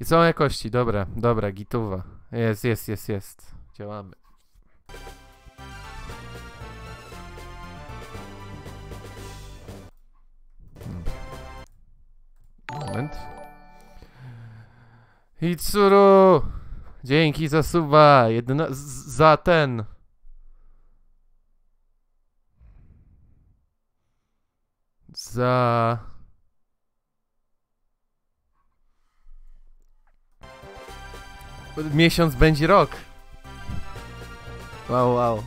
I są jakości, dobra, dobra, gituwa. Jest, jest, jest, jest. Działamy. Moment. Hitsuru! Dzięki za suba! Jedna, za ten! Za... Miesiąc będzie rok. Wow, wow.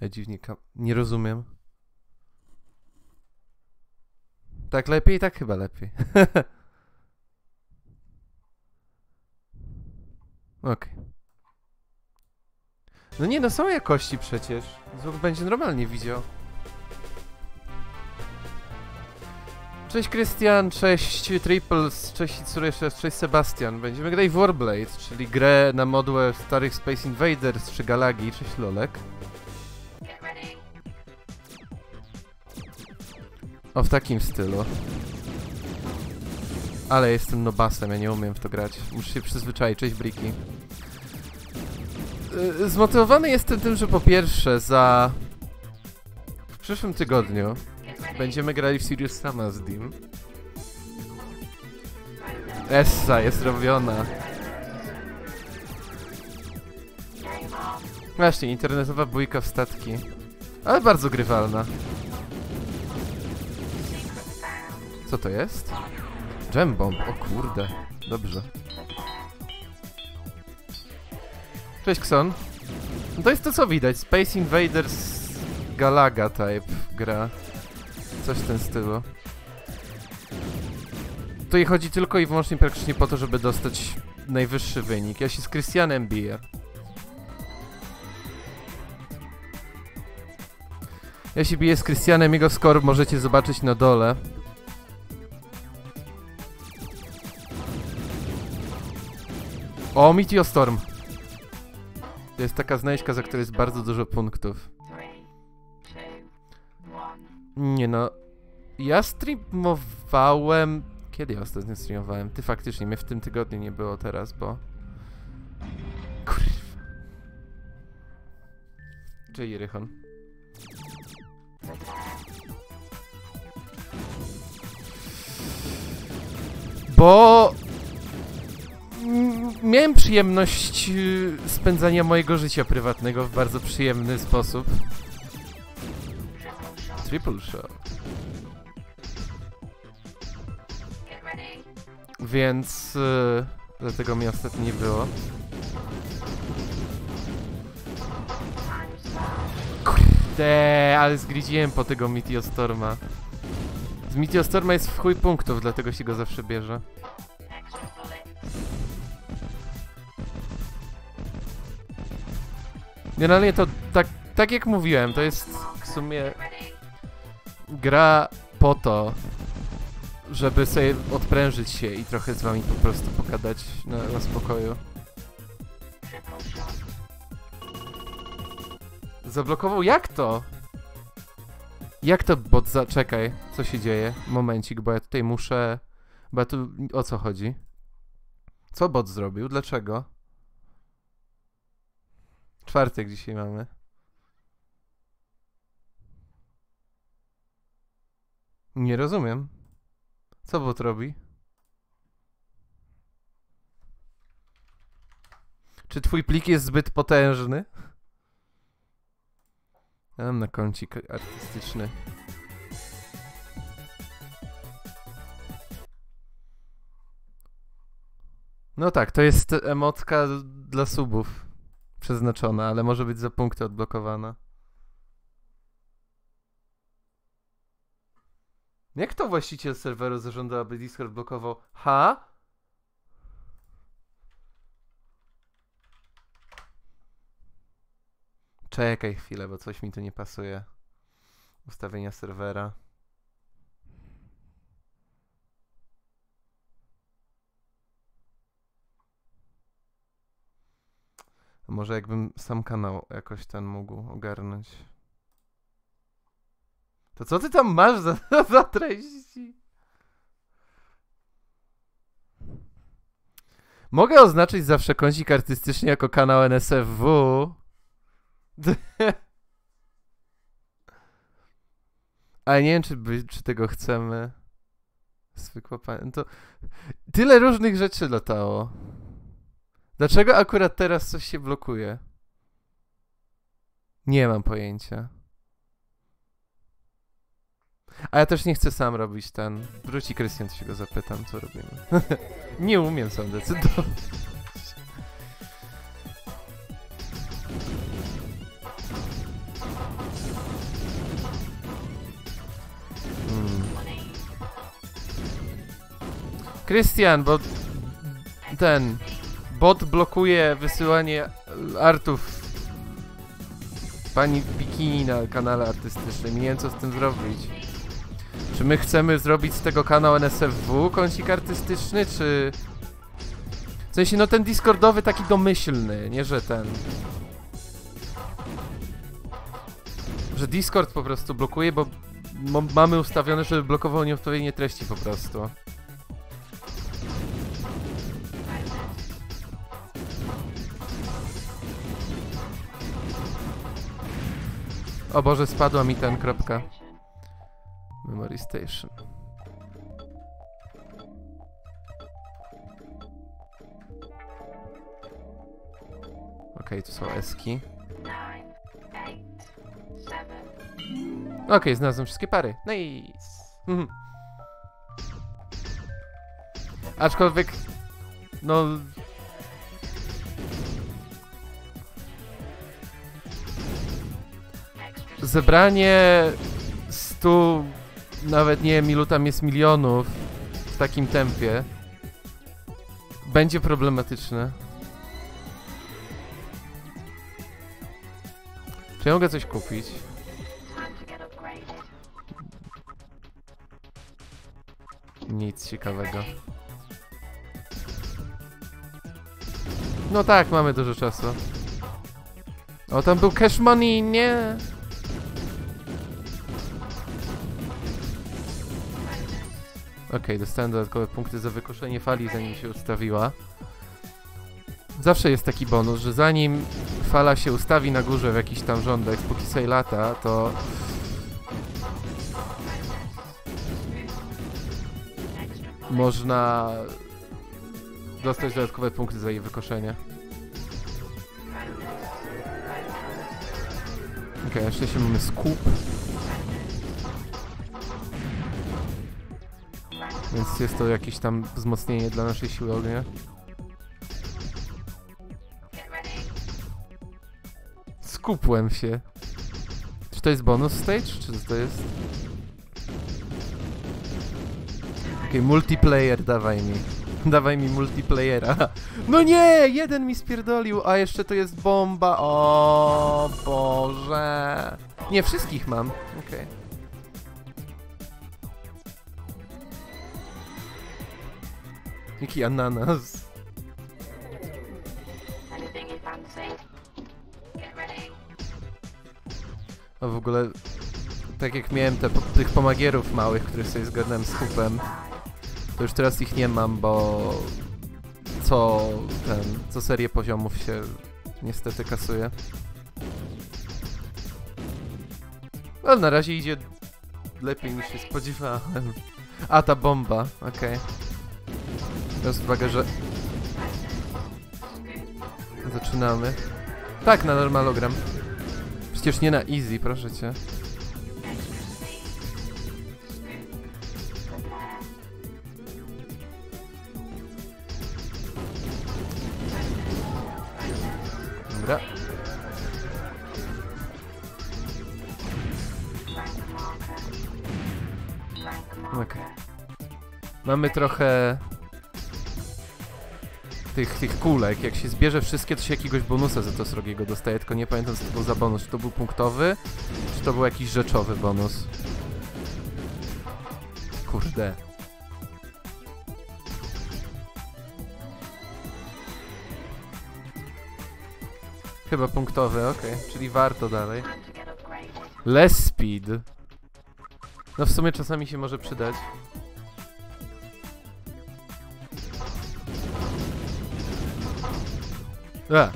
Ej, dziwnie, kam- nie rozumiem. Tak lepiej, tak chyba lepiej. Okej. No nie, no są jakości przecież. Zwłok będzie normalnie widział. Cześć Krystian, cześć Triples, cześć Itsuresha, cześć Sebastian. Będziemy grać w Warblade, czyli grę na modłę starych Space Invaders czy Galagi. Cześć Lolek. O, w takim stylu. Ale jestem nobasem, ja nie umiem w to grać. Muszę się przyzwyczaić. Cześć Briki. Y, Zmotywowany jestem tym, że po pierwsze za... W przyszłym tygodniu będziemy grali w Serious Sama z Dim. Essa jest robiona. Właśnie, internetowa bójka w statki. Ale bardzo grywalna. Co to jest? Gem bomb, o kurde. Dobrze. Cześć Kson. No to jest to co widać. Space Invaders Galaga type gra. Coś w tym stylu. Tutaj chodzi tylko i wyłącznie praktycznie po to, żeby dostać najwyższy wynik. Ja się z Christianem biję. Ja się biję z Christianem, jego score możecie zobaczyć na dole. O, Meteor Storm. To jest taka znajdźka, za którą jest bardzo dużo punktów. Nie no. Ja streamowałem... Kiedy ja ostatnio streamowałem? Ty faktycznie, mnie w tym tygodniu nie było teraz, bo... Kurwa. Cześć, Rychon. Bo... Miałem przyjemność y, spędzania mojego życia prywatnego w bardzo przyjemny sposób. Triple shot. Więc y, dlatego mi ostatnio nie było. Kurde, ale zgridziłem po tego Meteostorma. Z Meteostorma jest w chuj punktów, dlatego się go zawsze bierze. Generalnie to tak, tak jak mówiłem, to jest w sumie gra po to, żeby sobie odprężyć się i trochę z wami po prostu pogadać na, na spokoju. Zablokował? Jak to? Jak to bot za... Czekaj, co się dzieje? Momencik, bo ja tutaj muszę... Bo ja tu... O co chodzi? Co bot zrobił? Dlaczego? Czwartek dzisiaj mamy. Nie rozumiem. Co bot robi? Czy twój plik jest zbyt potężny? Ja mam na kącik artystyczny. No tak, to jest emotka dla subów przeznaczona, ale może być za punkty odblokowana. Jak to właściciel serweru zażąda, aby Discord blokował? Ha? Czekaj chwilę, bo coś mi tu nie pasuje. Ustawienia serwera. Może jakbym sam kanał jakoś ten mógł ogarnąć. To co ty tam masz za, za treści? Mogę oznaczyć zawsze kącik artystycznie jako kanał NSFW. Ale nie wiem, czy, czy tego chcemy. Zwykła pani. No to... Tyle różnych rzeczy latało. Dlaczego akurat teraz coś się blokuje? Nie mam pojęcia. A ja też nie chcę sam robić ten. Wróci Krystian, to się go zapytam, co robimy. nie umiem sam decydować. Hmm. Krystian, bo ten bot blokuje wysyłanie artów pani bikini na kanale artystycznym. Nie wiem co z tym zrobić. Czy my chcemy zrobić z tego kanał NSFW kącik artystyczny, czy... W sensie, no ten Discordowy taki domyślny, nie że ten... Że Discord po prostu blokuje, bo mamy ustawione, żeby blokował nieodpowiednie treści po prostu. O Boże, spadła mi ten kropka. Memory Station. Okej, tu są eski. Okej, znalazłem wszystkie pary. Nice. Mhm. Aczkolwiek, no... Zebranie 100, nawet nie wiem ilu tam jest milionów w takim tempie będzie problematyczne. Czy ja mogę coś kupić? Nic ciekawego. No tak, mamy dużo czasu. O, tam był cash money, nie! Okej, dostałem dodatkowe punkty za wykoszenie fali, zanim się ustawiła. Zawsze jest taki bonus, że zanim fala się ustawi na górze w jakiś tam rządek, póki sobie lata, to... Można dostać dodatkowe punkty za jej wykoszenie. Okej, okay, jeszcze się mamy skup. Więc jest to jakieś tam wzmocnienie dla naszej siły ognia. Skupłem się. Czy to jest bonus stage? Czy to jest... Okej, okay, multiplayer dawaj mi. Dawaj mi multiplayera. No nie! Jeden mi spierdolił, a jeszcze to jest bomba. O Boże. Nie, wszystkich mam. Okej. Okay. Jaki ananas? A w ogóle, tak jak miałem te, tych pomagierów małych, których sobie zgadnąłem z hupem, to już teraz ich nie mam, bo co ten, co serię poziomów się niestety kasuje. Ale na razie idzie lepiej niż się spodziewałem. A, ta bomba, okej. Okay. Teraz uwagę, że... Zaczynamy. Tak, na normalogram. Przecież nie na easy, proszę cię. Dobra. Okay. Mamy trochę tych, tych kulek. Jak się zbierze wszystkie, to się jakiegoś bonusa za to srogiego dostaje, tylko nie pamiętam co to był za bonus. Czy to był punktowy, czy to był jakiś rzeczowy bonus? Kurde. Chyba punktowy, ok. Czyli warto dalej. Less speed. No w sumie czasami się może przydać. A.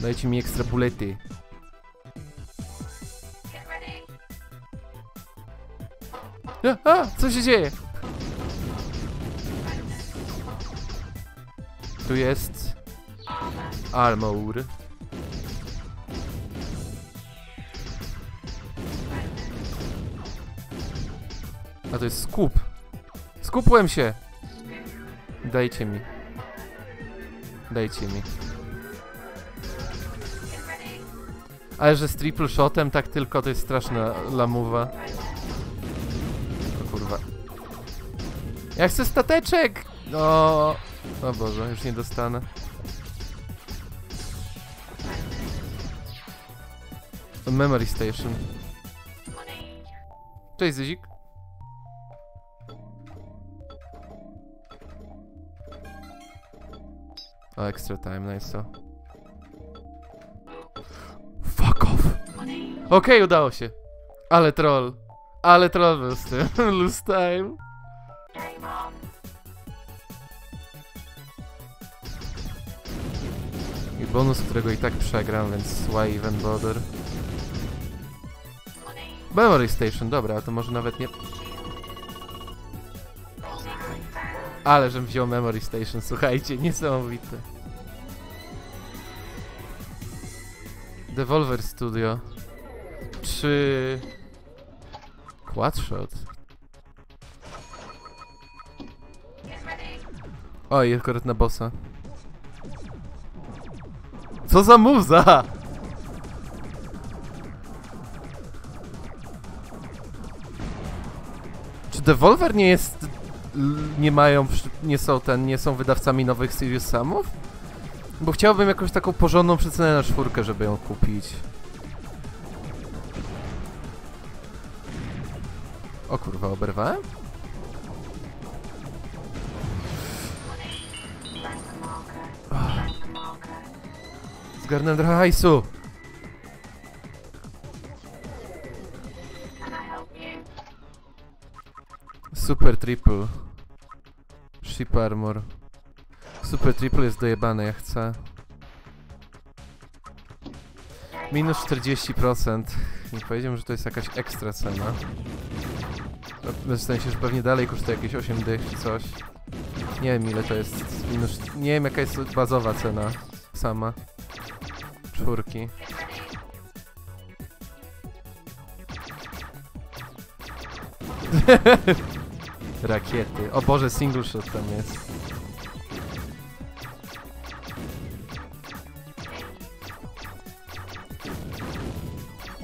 Dajcie mi ekstra bulety. A, co się dzieje? Tu jest armor. A to jest skup. Skupłem się. Dajcie mi. Dajcie mi. Ale że z triple shotem tak tylko to jest straszna lamuwa. O kurwa. Ja chcę stateczek! No. O Boże, już nie dostanę. Memory Station. Cześć Zyzik. O, extra time, nice to. Fuck off! Okej, udało się. Ale troll. Ale troll był z tym. Lose time. I bonus, którego i tak przegram, więc why even bother? Memory Station, dobra, to może nawet nie... Ale żem wziął Memory Station, słuchajcie, niesamowite. Devolver Studio. Czy... Quadshot? Oj, akurat na bossa. Co za muza! Czy Devolver nie jest... nie mają... nie są ten... nie są wydawcami nowych Serious Samów? Bo chciałbym jakąś taką porządną przecenę na czwórkę, żeby ją kupić. O kurwa, oberwałem? Zgarnę trochę hajsu. Super triple. Ship armor. Super triple jest dojebane, ja chcę. Minus 40%. Nie powiedziałem, że to jest jakaś ekstra cena. No, W sensie, że pewnie dalej kosztuje jakieś 8 dych czy coś. Nie wiem ile to jest. Minus... Nie wiem jaka jest bazowa cena sama. Czwórki. Rakiety. O Boże, single shot tam jest.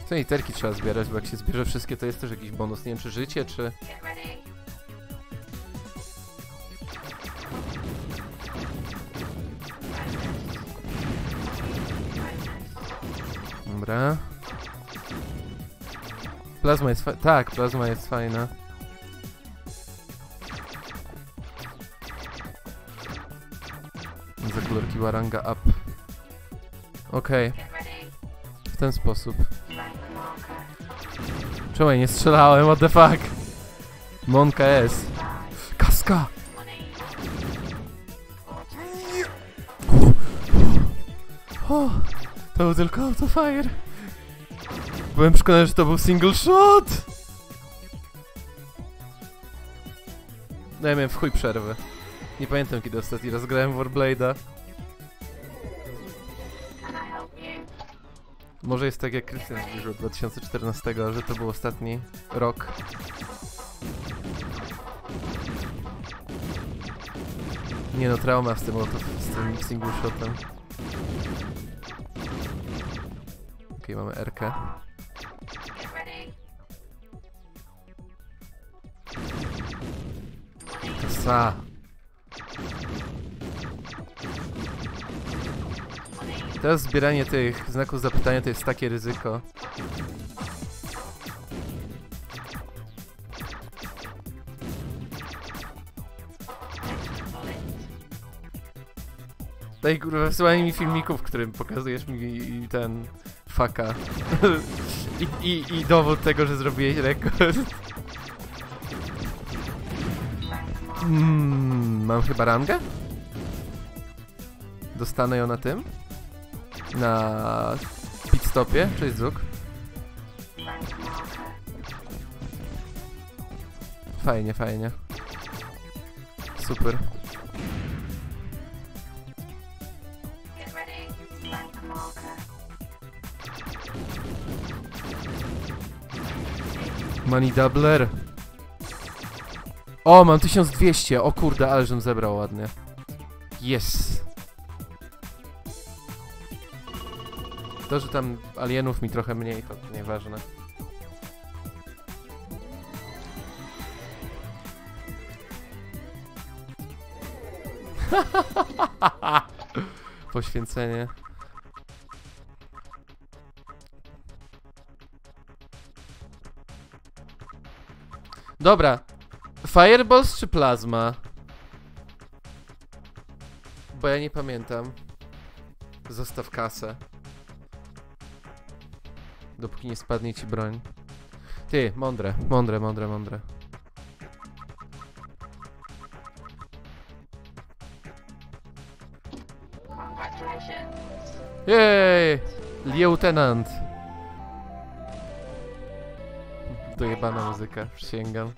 Co literki trzeba zbierać, bo jak się zbierze wszystkie, to jest też jakiś bonus. Nie wiem, czy życie, czy... Dobra. Plazma jest fa- Tak, plazma jest fajna. Kolorki Waranga up. Okej. W ten sposób. Czemu ja nie strzelałem? What the fuck? Monka S. Kaska! O, to był tylko autofire. Byłem przekonany, że to był single shot! No ja miałem w chuj przerwę. Nie pamiętam kiedy ostatni raz grałem Warblade'a. Może jest tak jak Krystian zbliżył 2014, że to był ostatni rok. Nie no, trauma z tym, z tym single shotem. Okej, mamy RK. Kasa. Teraz zbieranie tych znaków zapytania to jest takie ryzyko. Daj kurwa, wysyłanie mi filmików, w którym pokazujesz mi ten faka. I, i, I dowód tego, że zrobiłeś rekord. Mm, mam chyba rangę? Dostanę ją na tym? Na pit stopie? Cześć Zuk. Fajnie, fajnie. Super. Money doubler. O, mam 1200. O kurde, ale żem zebrał ładnie. Yes. To, że tam alienów mi trochę mniej, to nieważne. Poświęcenie. Dobra. Fireballs czy plazma? Bo ja nie pamiętam. Zostaw kasę. Dopóki nie spadnie ci broń. Ty, mądre, mądre, mądre, mądre. Jej! Lieutenant! Dojebana muzyka, przysięgam.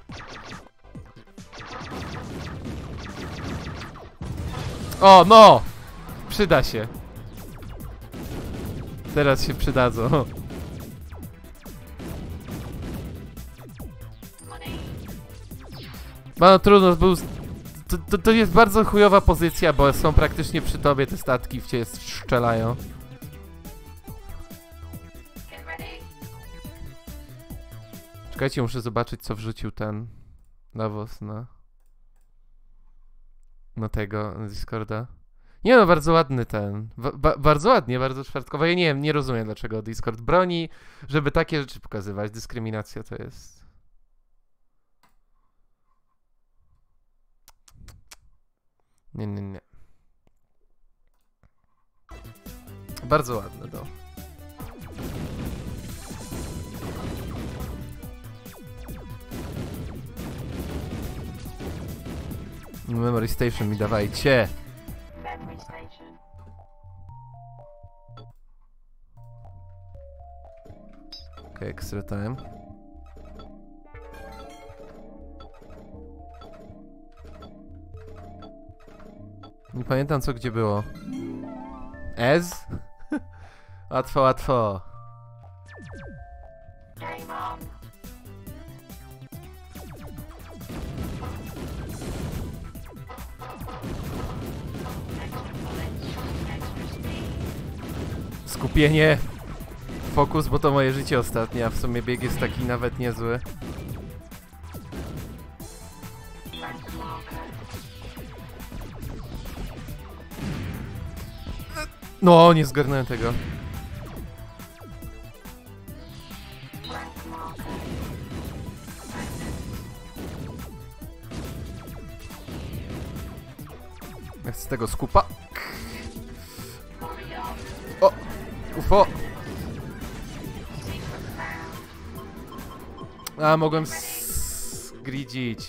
O, no! Przyda się. Teraz się przydadzą. No trudno, był... To, to, to jest bardzo chujowa pozycja, bo są praktycznie przy tobie te statki w ciebie strzelają. Czekajcie, muszę zobaczyć co wrzucił ten Davos na... Na tego, Discorda. Nie no, bardzo ładny ten. Ba bardzo ładnie, bardzo czwartkowo. Ja nie wiem, nie rozumiem dlaczego Discord broni, żeby takie rzeczy pokazywać. Dyskryminacja to jest... Nie, nie, nie. Bardzo ładne, no. Memory Station mi dawajcie. Okej, extra time. Nie pamiętam co gdzie było. Ez? łatwo, łatwo. Skupienie. Fokus, bo to moje życie ostatnie, a w sumie bieg jest taki nawet niezły. No, nie zgarnąłem tego. Rank marker. Ja chcę tego skupa. O! UFO! A, mogłem zgridzić.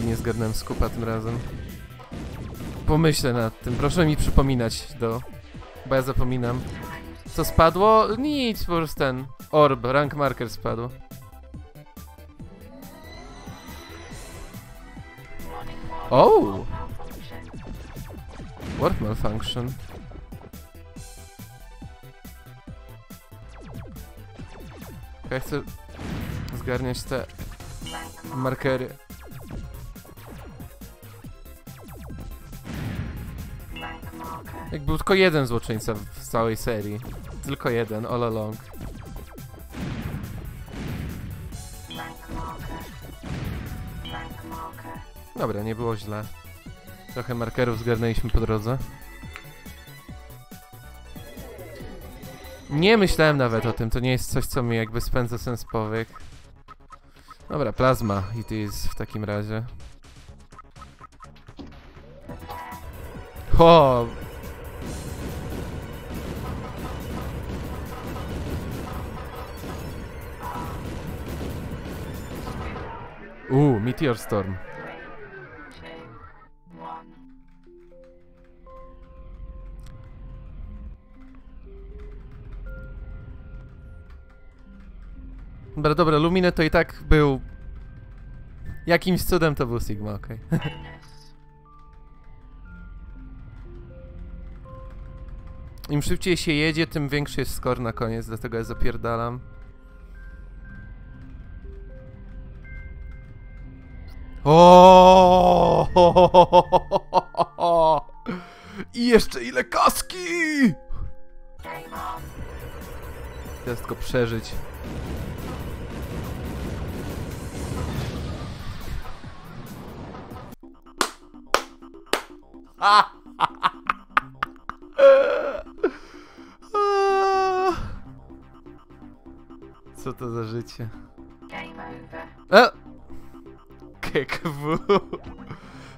I nie zgadnąłem skupa tym razem. Pomyślę nad tym, proszę mi przypominać do... Bo ja zapominam. Co spadło? Nic, po prostu ten orb, rank marker spadł. Oh! Warp malfunction. Ja chcę zgarniać te markery. Jak był tylko jeden złoczyńca w całej serii. Tylko jeden, all along. Dobra, nie było źle. Trochę markerów zgarnęliśmy po drodze. Nie myślałem nawet o tym, to nie jest coś, co mi jakby spędza sens powiek. Dobra, plazma it is w takim razie. O! Uuu, Meteor Storm. Dobra, dobra, Lumine to i tak był... Jakimś cudem to był Sigma, okej. Bonus. Im szybciej się jedzie, tym większy jest score na koniec, dlatego ja zapierdalam. O! I jeszcze ile kaski! Teraz tylko przeżyć. Co to za życie? E! KKW.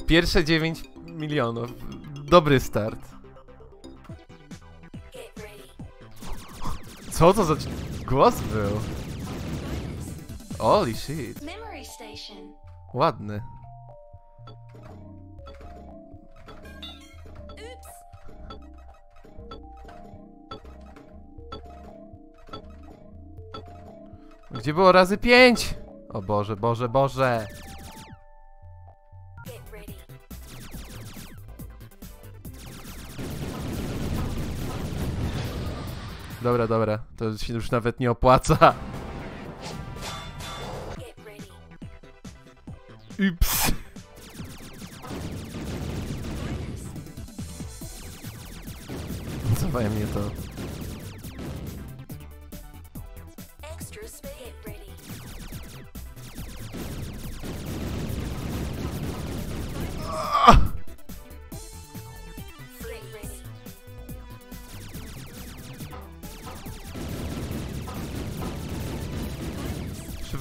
Pierwsze 9 milionów. Dobry start. Co to za głos był? Holy shit. Ładny. Gdzie było razy 5? O Boże, Boże, Boże. Dobra, dobra. To się już nawet nie opłaca. Ups. Cofaj mnie to.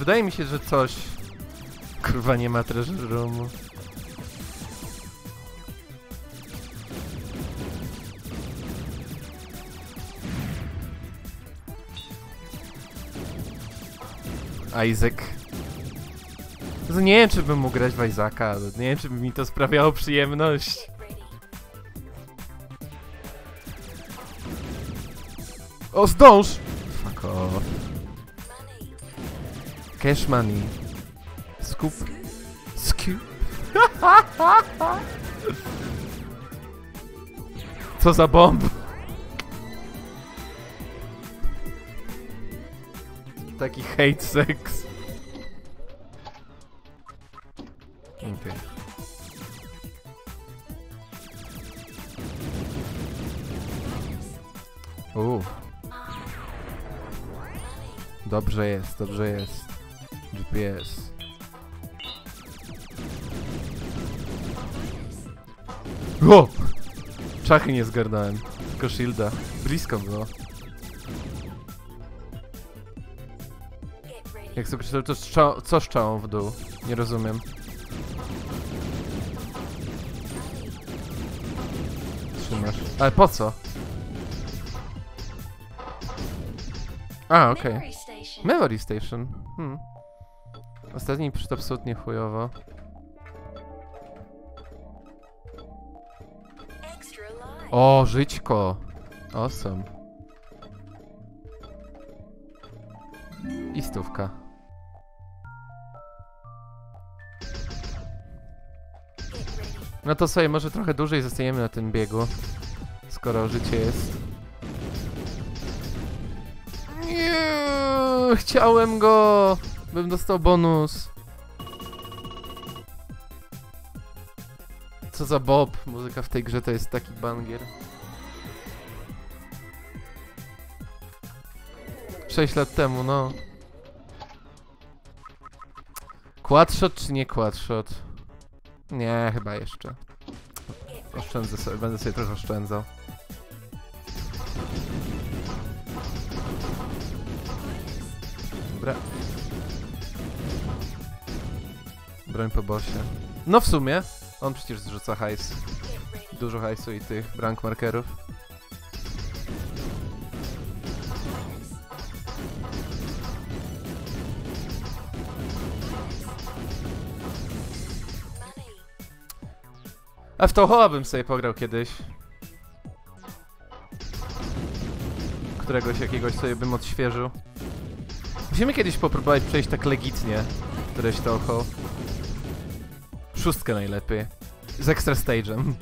Wydaje mi się, że coś... Kurwa, nie ma treasure roomu. Isaac. Jezu, Nie wiem, czy bym mógł grać w Isaaca, nie wiem, czy by mi to sprawiało przyjemność. O, zdąż! Fuck off. Cash money. Scoop. Scoop. Co za bomb? Taki hate sex. Okej. Uuu, dobrze jest, dobrze jest. GPS. O! Czachy nie zgarnąłem, tylko shielda. Blisko było. Get ready. Jak sobie krzyczał, to strza- co strzałą w dół? Nie rozumiem. Trzymasz. Ale po co? A, okej. Station. Memory Station. Hmm. Ostatni przyszedł absolutnie chujowo. O, żyćko! Awesome. I stówka. No to sobie może trochę dłużej zostajemy na tym biegu. Skoro życie jest. Nie, chciałem go! Bym dostał bonus. Co za Bob? Muzyka w tej grze to jest taki banger. 6 lat temu, no. Quadshot czy nie quadshot? Nie, chyba jeszcze. Oszczędzę sobie, będę sobie trochę oszczędzał. Dobra. broń po bosie. No w sumie, on przecież zrzuca hajs. Dużo hajsu i tych brank markerów. A w tą hoła bym sobie pograł kiedyś. Któregoś jakiegoś sobie bym odświeżył. Musimy kiedyś popróbować przejść tak legitnie któreś to hoł. Szóstkę najlepiej. Z extra stage'em.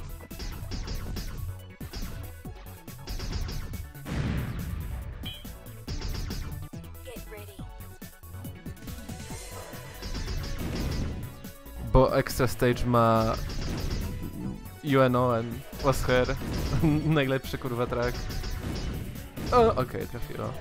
Bo extra stage ma UNON was her. Najlepszy kurwa track. O, okej, trafiło.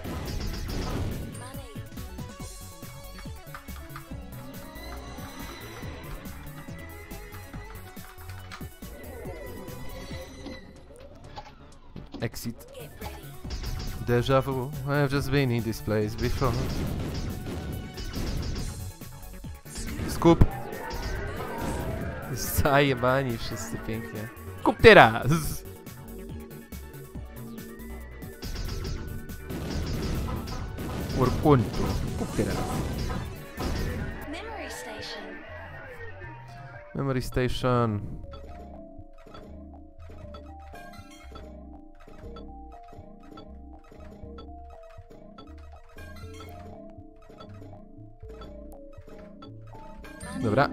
Deja vu. I've just been in this place before. Skup. Zajebani wszyscy pięknie. Kup teraz! Urkuntu. Kup teraz. Memory station. Memory station. Dobra.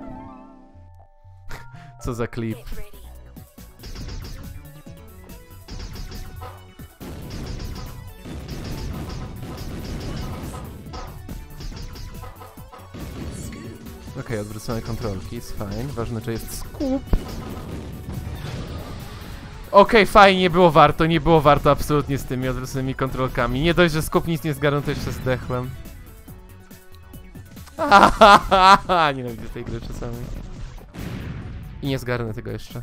Co za klip. Okej, odwrócone kontrolki, jest fajnie. Ważne, czy jest skup. Okej, fajnie, nie było warto, nie było warto absolutnie z tymi odwróconymi kontrolkami. Nie dość, że skup nic nie zgarnął, to jeszcze zdechłem. Nienawidzę tej gry czasami. I nie zgarnę tego jeszcze.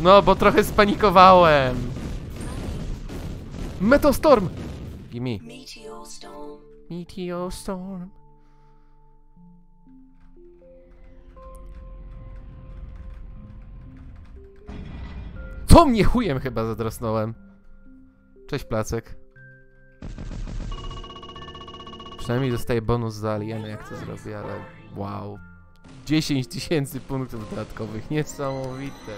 No, bo trochę spanikowałem. Meteor Storm! Gimme. Meteor storm. Meteor Storm. Co mnie chujem chyba zadrosnąłem? Cześć placek. Przynajmniej dostaję bonus za alieny jak to zrobię, ale wow. 10 tysięcy punktów dodatkowych, niesamowite.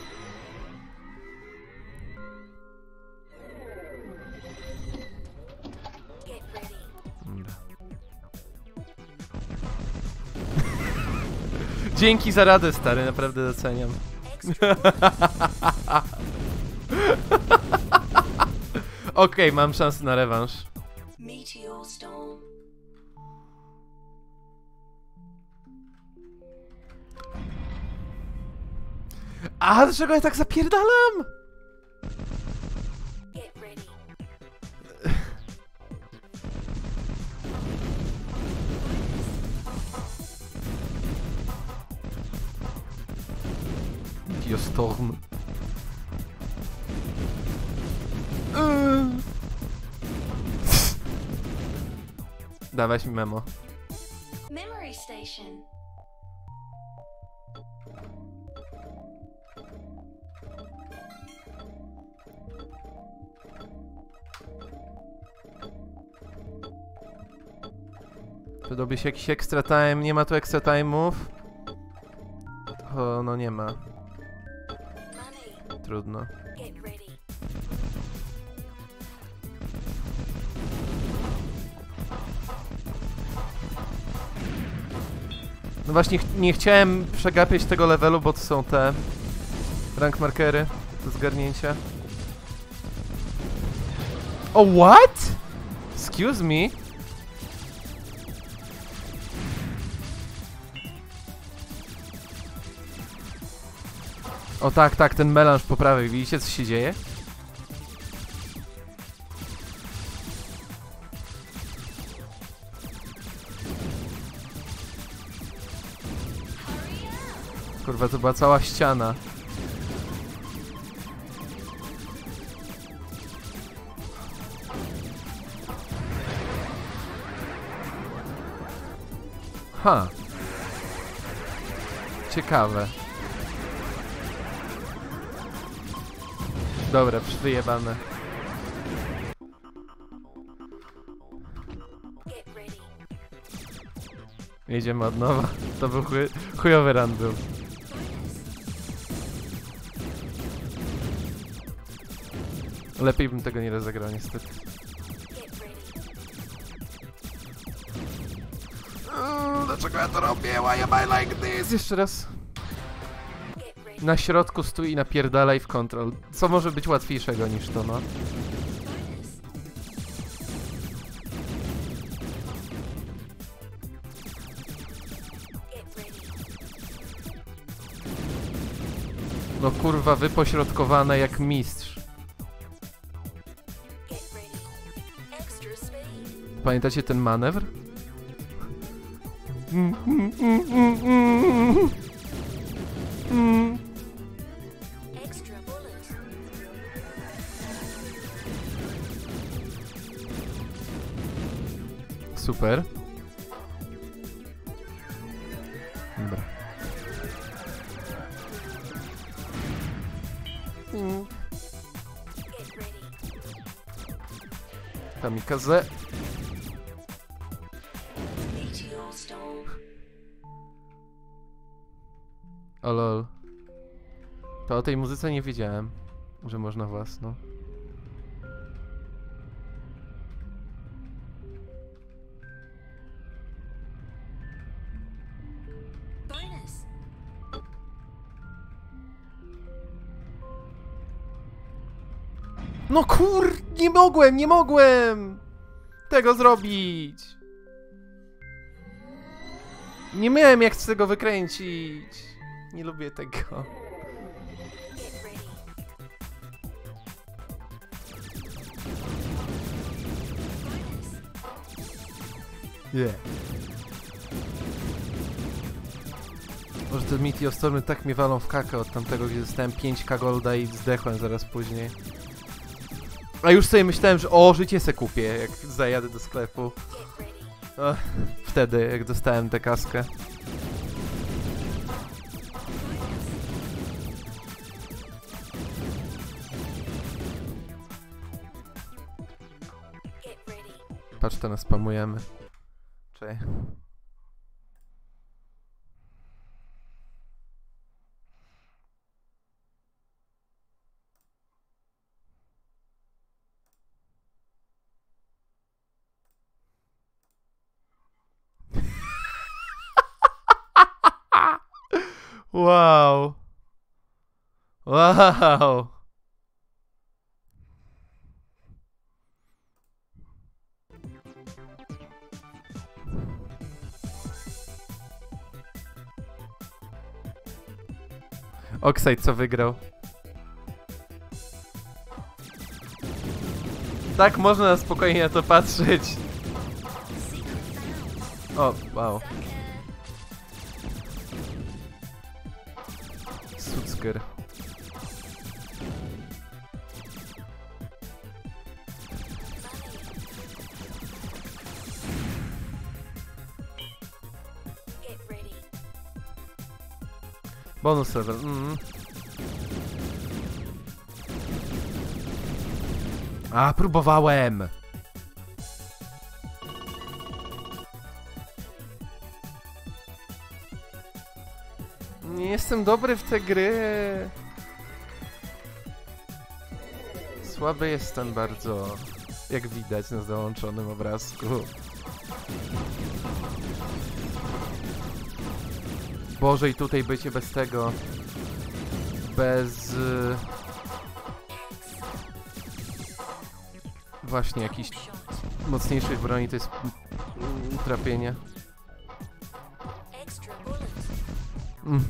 Dzięki za radę, stary, naprawdę doceniam. Okej, mam szansę na rewanż. A dlaczego ja tak zapierdalam? Get Dawać mi memo. Memory station. Przydałby się jakiś extra time. Nie ma tu extra time'ów. O, no nie ma. Trudno. No właśnie, nie chciałem przegapiać tego levelu, bo to są te rank markery do zgarnięcia. O, what? Excuse me? O tak, tak, ten melanż po prawej, widzicie co się dzieje? Kurwa, to była cała ściana. Ha. Ciekawe. Dobra, ready. Jedziemy od nowa. To był chuj, chujowy run. Lepiej bym tego nie rozegrał niestety. Mm, Dlaczego ja to robię? Why am I like this? Jeszcze raz. Na środku stój i napierdalaj w control. Co może być łatwiejszego niż to, no? No kurwa, wypośrodkowane jak mistrz. Pamiętacie ten manewr? Super. Dobra. Kamikaze. O lol. To o tej muzyce nie wiedziałem, że można własną. Bonus. No kur... Nie mogłem, nie mogłem! Tego zrobić! Nie miałem jak z tego wykręcić. Nie lubię tego. Nie. Może te Meteostormy tak mnie walą w kakę od tamtego, gdzie dostałem 5k golda i zdechłem zaraz później. A już sobie myślałem, że o, życie se kupię, jak zajadę do sklepu. Ach, wtedy, jak dostałem tę kaskę. Patrz, to nas spamujemy. Czekaj. Wow. Wow. Oxide co wygrał? Tak, można na spokojnie na to patrzeć. O, wow. Sucker. Bonus level. Mm. A, próbowałem! Nie jestem dobry w te gry. Słaby jestem bardzo, jak widać na załączonym obrazku. Boże, i tutaj bycie bez tego. Bez. y, Właśnie shot. mocniejszych broni to jest trapienie. Mm.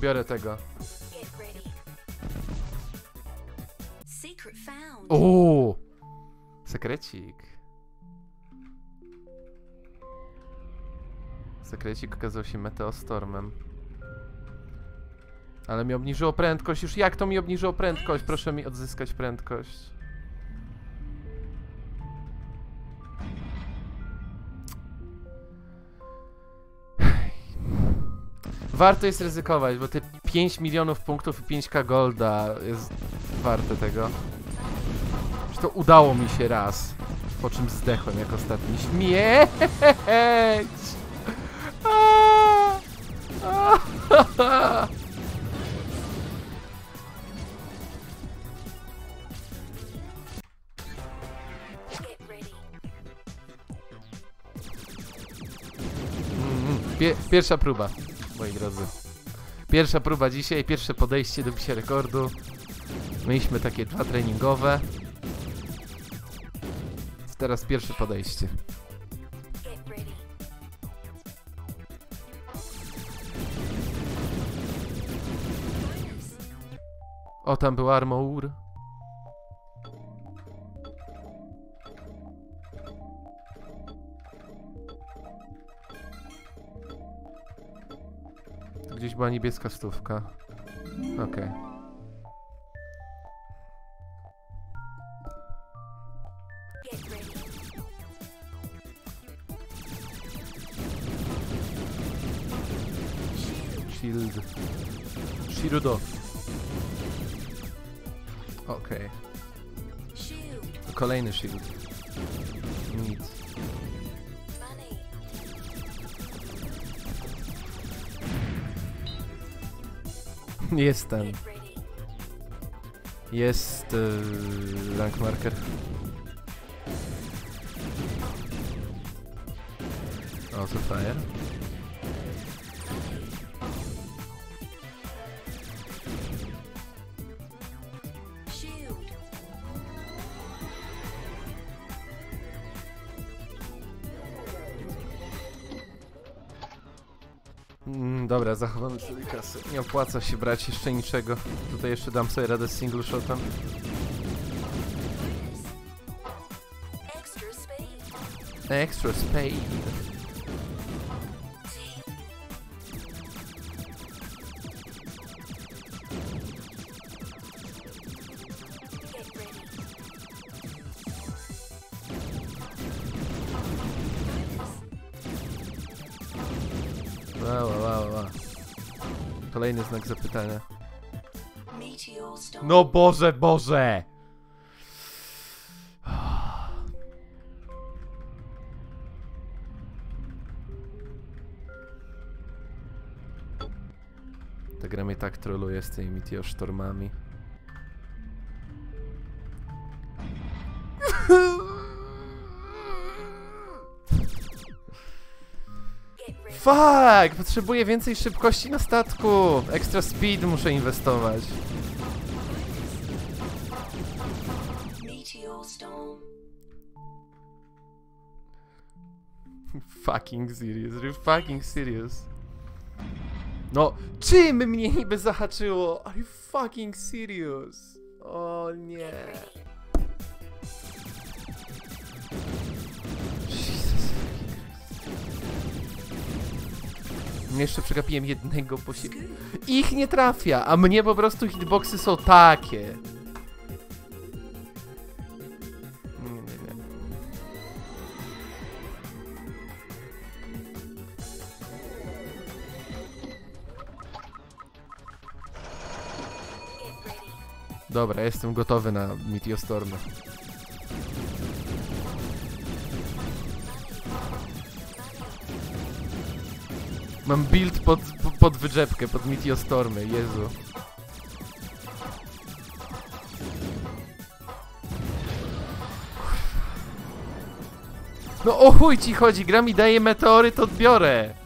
Biorę tego. Uuu! Sekrecik. Sekrecik okazał się meteostormem. Ale mi obniżyło prędkość. Już jak to mi obniżyło prędkość? Proszę mi odzyskać prędkość. Warto jest ryzykować, bo te 5 milionów punktów i 5k golda jest warte tego. Że to udało mi się raz. Po czym zdechłem jak ostatni śmieć. Pierwsza próba, moi drodzy. Pierwsza próba dzisiaj, pierwsze podejście do bicia rekordu. Mieliśmy takie dwa treningowe. Teraz pierwsze podejście. O, tam był armor. Tu Gdzieś była niebieska stówka. Okej. Shield. Shield. Shirudo. Okej. Shield. Kolejny shield. Nic. Money. Jest yy, rank marker. O, fire? Dobra, zachowamy sobie kasę. Nie opłaca się brać jeszcze niczego. Tutaj jeszcze dam sobie radę z single shotem. Extra speed. Storm. No Boże, Boże! Ta gra mnie tak troluje z tymi meteorsztormami. Fuck! Potrzebuję więcej szybkości na statku! Extra speed muszę inwestować. Fucking serious, you fucking serious? No, czym mnie niby zahaczyło? Are you fucking serious? O nie. Jeszcze przegapiłem jednego siebie. Ich nie trafia, a mnie po prostu hitboxy są takie. Dobra, jestem gotowy na Meteostormy. Mam build pod, pod wyczepkę, pod Meteostormy, Jezu. No o chuj ci chodzi, gra mi daje meteory, to odbiorę. Ready.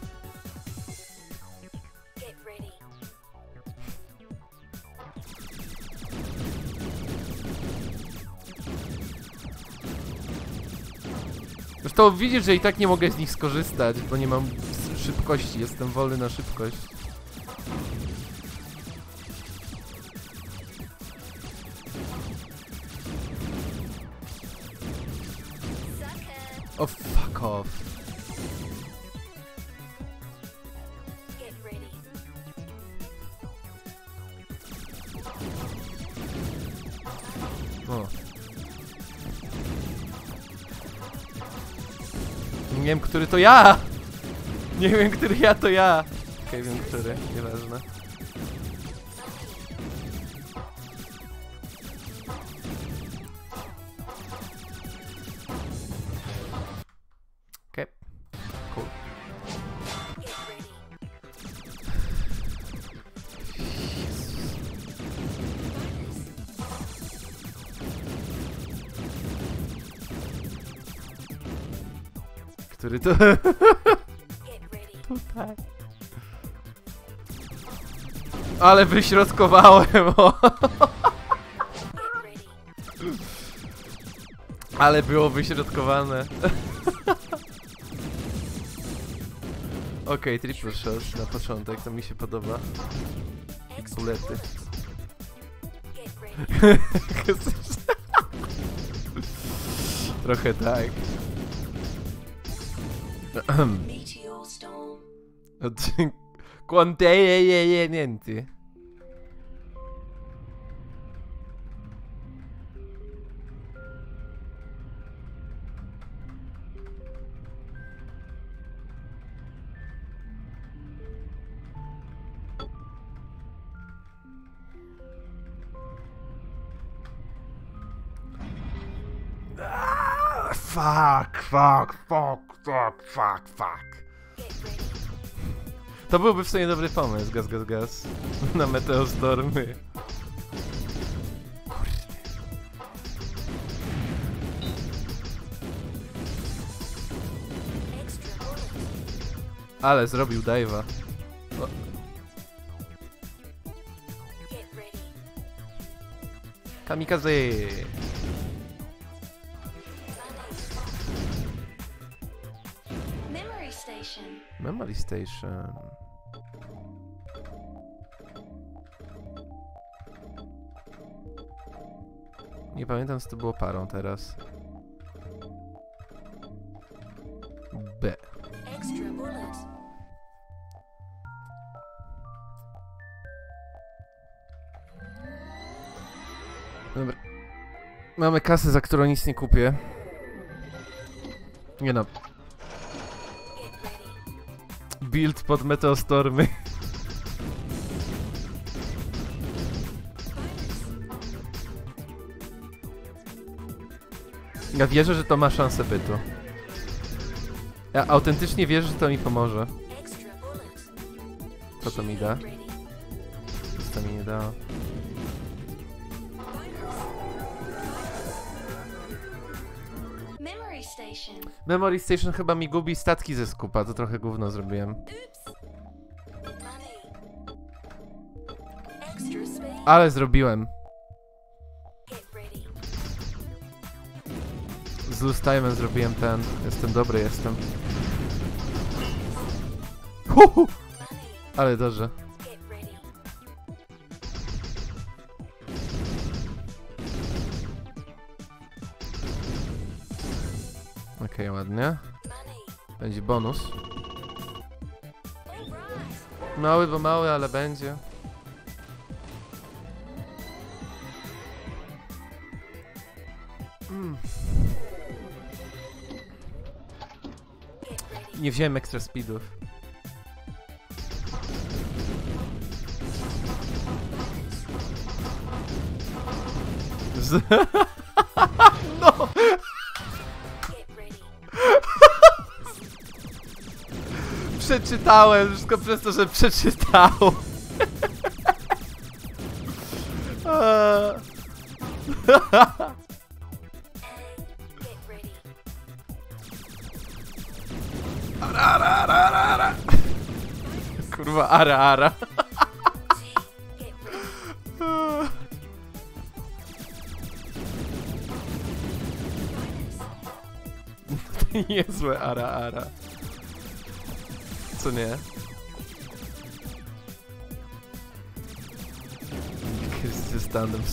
Zresztą widzisz, że i tak nie mogę z nich skorzystać, bo nie mam szybkości, jestem wolny na szybkość. Sucker. O fuck off. O. Nie wiem, który to ja! Nie wiem, który ja to ja. Okej, okay, wiem, który, nieważne. Okej. Który to... Ale wyśrodkowałem, o! Ale było wyśrodkowane. Okej, triple shot na początek, to mi się podoba. I bulety. Trochę tak. Meteor storm. Contenimenti. Ah, To byłby w sumie dobry pomysł, gaz, gaz, gaz. Na meteostormy. Ale zrobił dive'a. Kamikaze! Memory Station. Nie pamiętam, co to było parą teraz. B. Dobra. Mamy kasę, za którą nic nie kupię. Nie no. Build pod meteostormy. Ja wierzę, że to ma szansę bytu. Ja autentycznie wierzę, że to mi pomoże. Co to mi da? Nic to mi nie dało. Station. Memory Station chyba mi gubi statki ze skupa, to trochę gówno zrobiłem. Ale zrobiłem. Z Loose Time'em zrobiłem ten. Jestem dobry, jestem. Huhu! Ale dobrze. Money. Będzie bonus. Mały, bo mały, ale będzie. Mm. Nie wziąłem ekstra speedów. Z... Przeczytałem, wszystko przez to, że przeczytał. Ara, ara, ara. Kurwa, ara, ara. Niezłe ara, ara. Co nie? Jest ze stanem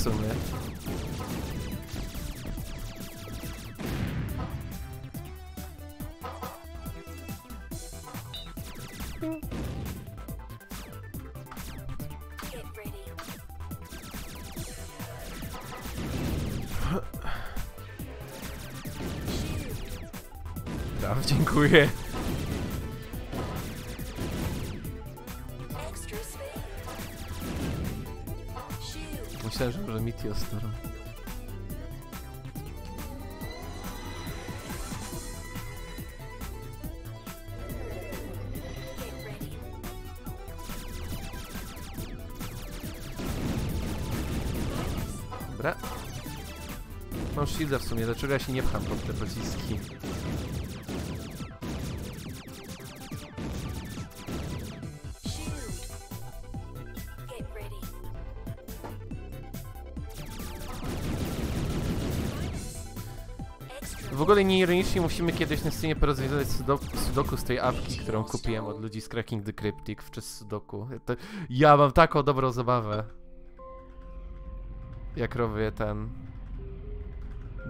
shielda w sumie, dlaczego ja się nie pcham pod te pociski? W ogóle nieironicznie musimy kiedyś na scenie porozwiązać sudoku, sudoku z tej apki, którą kupiłem od ludzi z Cracking the Cryptic w czas sudoku. To, ja mam taką dobrą zabawę. Jak robię ten...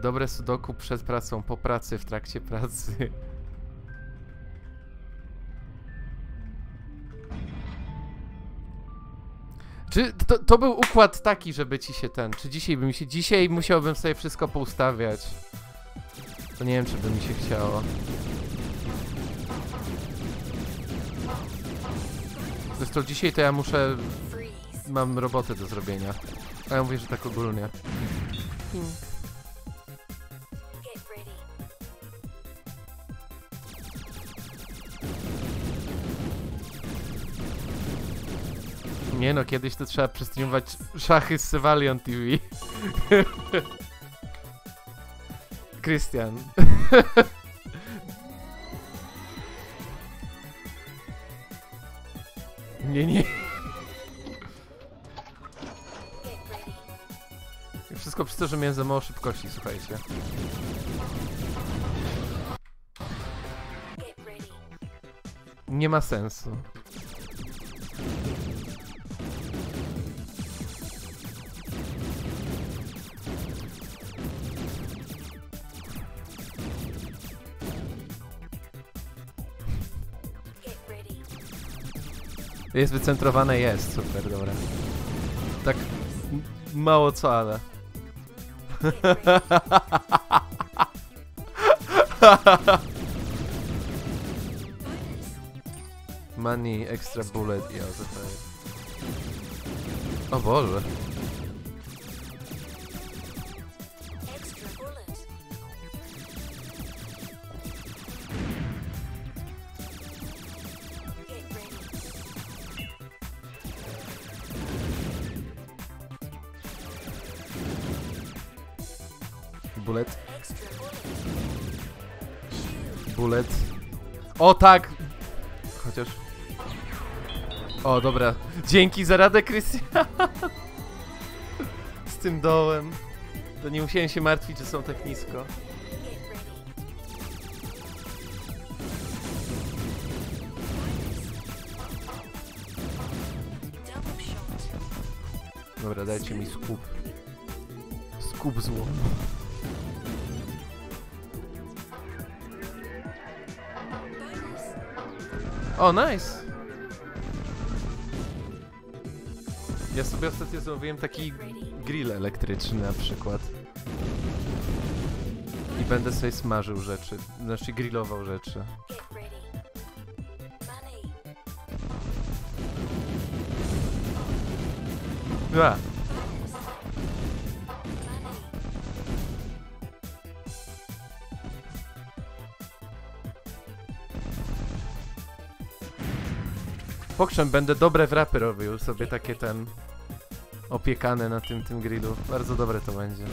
Dobre sudoku przed pracą, po pracy, w trakcie pracy. Czy to, to był układ taki, żeby ci się ten... Czy dzisiaj by mi się... Dzisiaj musiałbym sobie wszystko poustawiać. To nie wiem, czy by mi się chciało. Zresztą dzisiaj to ja muszę... Mam robotę do zrobienia. A ja mówię, że tak ogólnie. Get Nie no, kiedyś to trzeba przestreamować szachy z Sevalion TV. Krystian. nie, nie. Wszystko przez to, że miałem za mało szybkości, słuchajcie. Nie ma sensu. Jest wycentrowane, jest, super, dobra. Tak mało co, ale... Money, extra bullet i jest. O Boże. O tak! Chociaż... O, dobra. Dzięki za radę, Krystian. Z tym dołem. To nie musiałem się martwić, że są tak nisko. Dobra, dajcie mi skup. Skup zło. O, nice! Ja sobie ostatnio zamówiłem taki grill elektryczny na przykład. I będę sobie smażył rzeczy, znaczy grillował rzeczy. Get pokrzem będę dobre wrapy robił sobie takie ten opiekane na tym tym grillu. Bardzo dobre to będzie.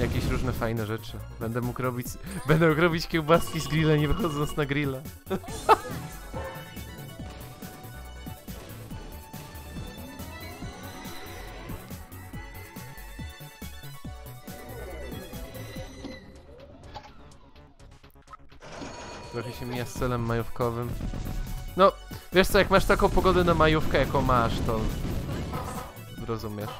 Jakieś różne fajne rzeczy. Będę mógł robić, będę mógł robić kiełbaski z grilla nie wychodząc na grilla. Trochę się mija z celem wiesz co, jak masz taką pogodę na majówkę, jaką masz, to rozumiesz.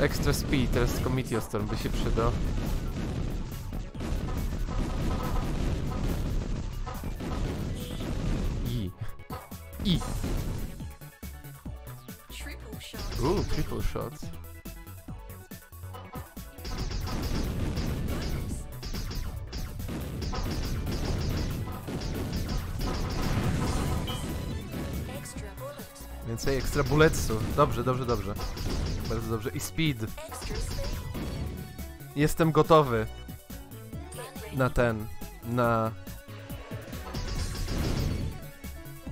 Extra speed. Teraz tylko Meteostorm by się przydał. Shots. Więcej extra bulletsu. Dobrze, dobrze, dobrze. Bardzo dobrze. I speed. Jestem gotowy na ten, na...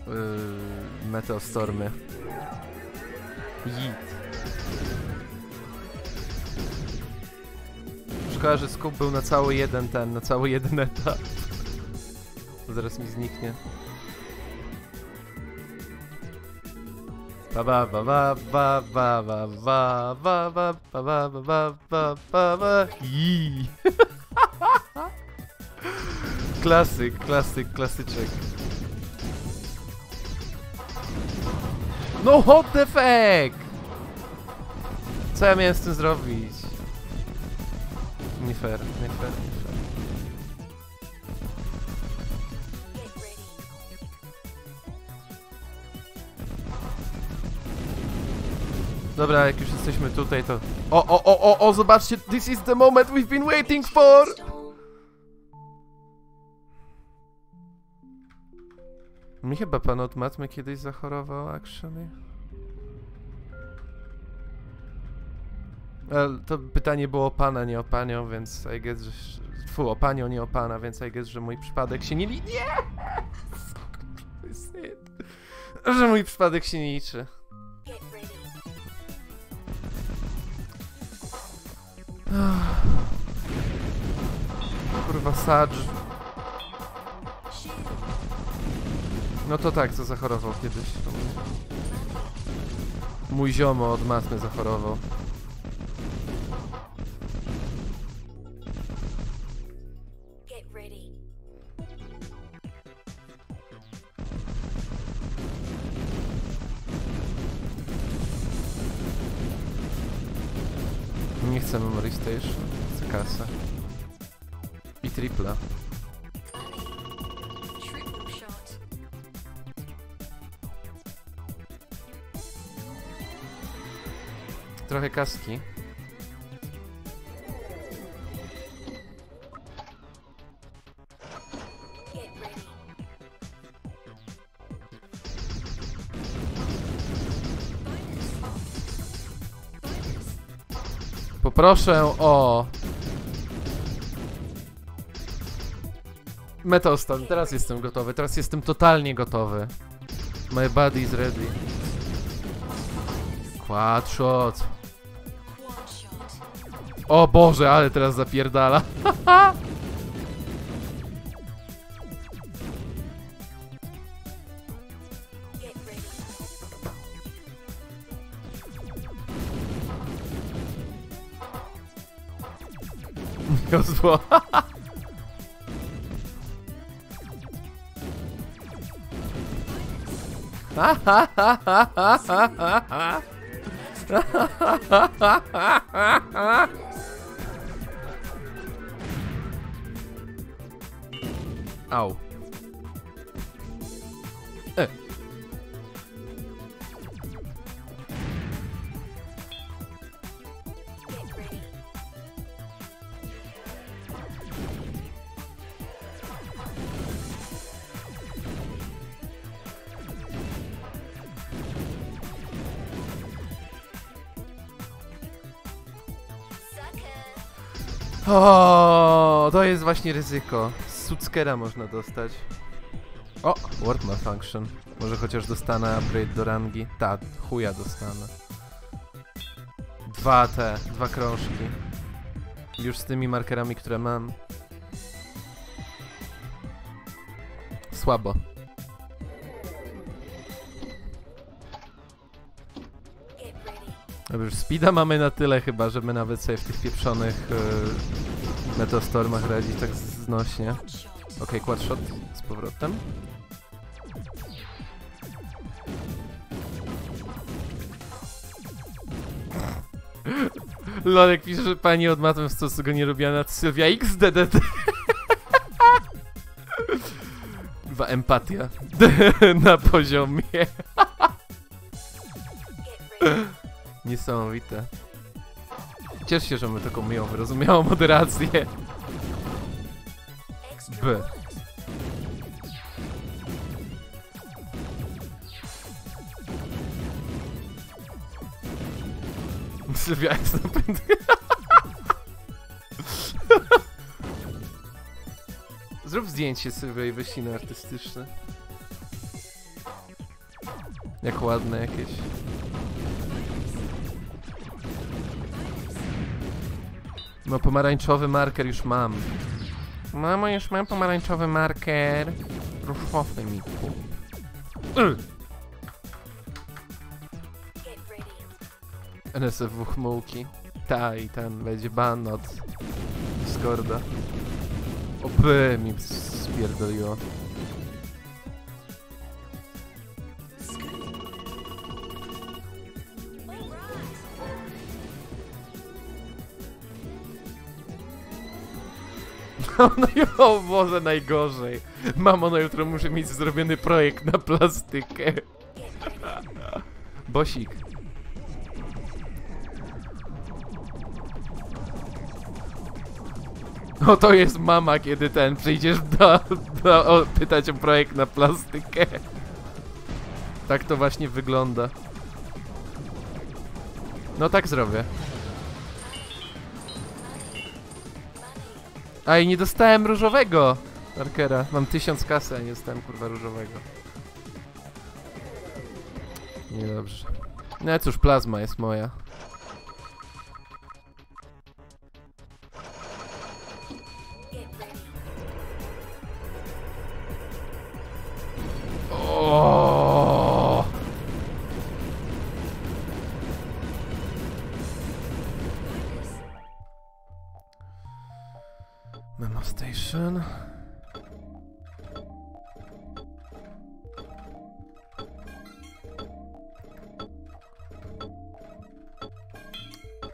Yy, Meteostormy. Yeet. Szkoda, że skup był na cały jeden ten, na cały jeden etap. Zaraz mi zniknie. Ba ba ba ba ba ba ba ba ba ba ba ba ba ba ba ba Ii. Klasyk, klasyk, klasyczek. No what the fuck? Co ja miałem z tym zrobić? Nie fair, nie fair, nie fair. Dobra, jak już jesteśmy tutaj, to... O, o, o, o, o, zobaczcie! This is the moment we've been waiting for! Mi chyba pan od matmy kiedyś zachorował, actually. To pytanie było o pana, nie o panią, więc I guess, że... Fu, o panią, nie o pana, więc I guess, że mój przypadek się nie li... Nie! Że mój przypadek się nie liczy. Kurwa. Shield. No to tak, co zachorował kiedyś. Mój ziomo od matmy zachorował. Chcę Memory Station, kasę. I tripla. Trochę kaski. Poproszę o... Metalstorm, teraz jestem gotowy, teraz jestem totalnie gotowy. My body is ready. Quad shot. O Boże, ale teraz zapierdala. Eu sou... Au. O, to jest właśnie ryzyko. Z Suckera można dostać. O, Word Malfunction. Może chociaż dostanę upgrade do rangi. Ta, chuja dostanę. Dwa te, dwa krążki. Już z tymi markerami, które mam. Słabo. Już speeda mamy na tyle chyba, żeby nawet sobie w tych pieprzonych yy, Metastormach radzić tak znośnie. Okej, quad shot z powrotem. Lolek pisze, że pani od w stosunku go nie lubiła nad Sylwia XDDD. Chyba empatia na poziomie. Niesamowite. Cieszę się, że my taką miłą, wyrozumiałą moderację. B. Sylwia jest. Zrób zdjęcie Sylwia i wyślij artystyczne. Jak ładne jakieś. No pomarańczowy marker już mam. Mamo, już mam pomarańczowy marker. różowy mi kup. NSFW chmułki. Ta i ten będzie ban od Discorda. Opy mi spierdoliło. No o Boże, najgorzej. Mamo, no jutro muszę mieć zrobiony projekt na plastykę. Bosik. No to jest mama, kiedy ten przyjdziesz do, do o, pytać o projekt na plastykę. Tak to właśnie wygląda. No tak zrobię. A i nie dostałem różowego markera. Mam tysiąc kasy, a nie dostałem kurwa różowego. Niedobrze. No cóż, plazma jest moja. O!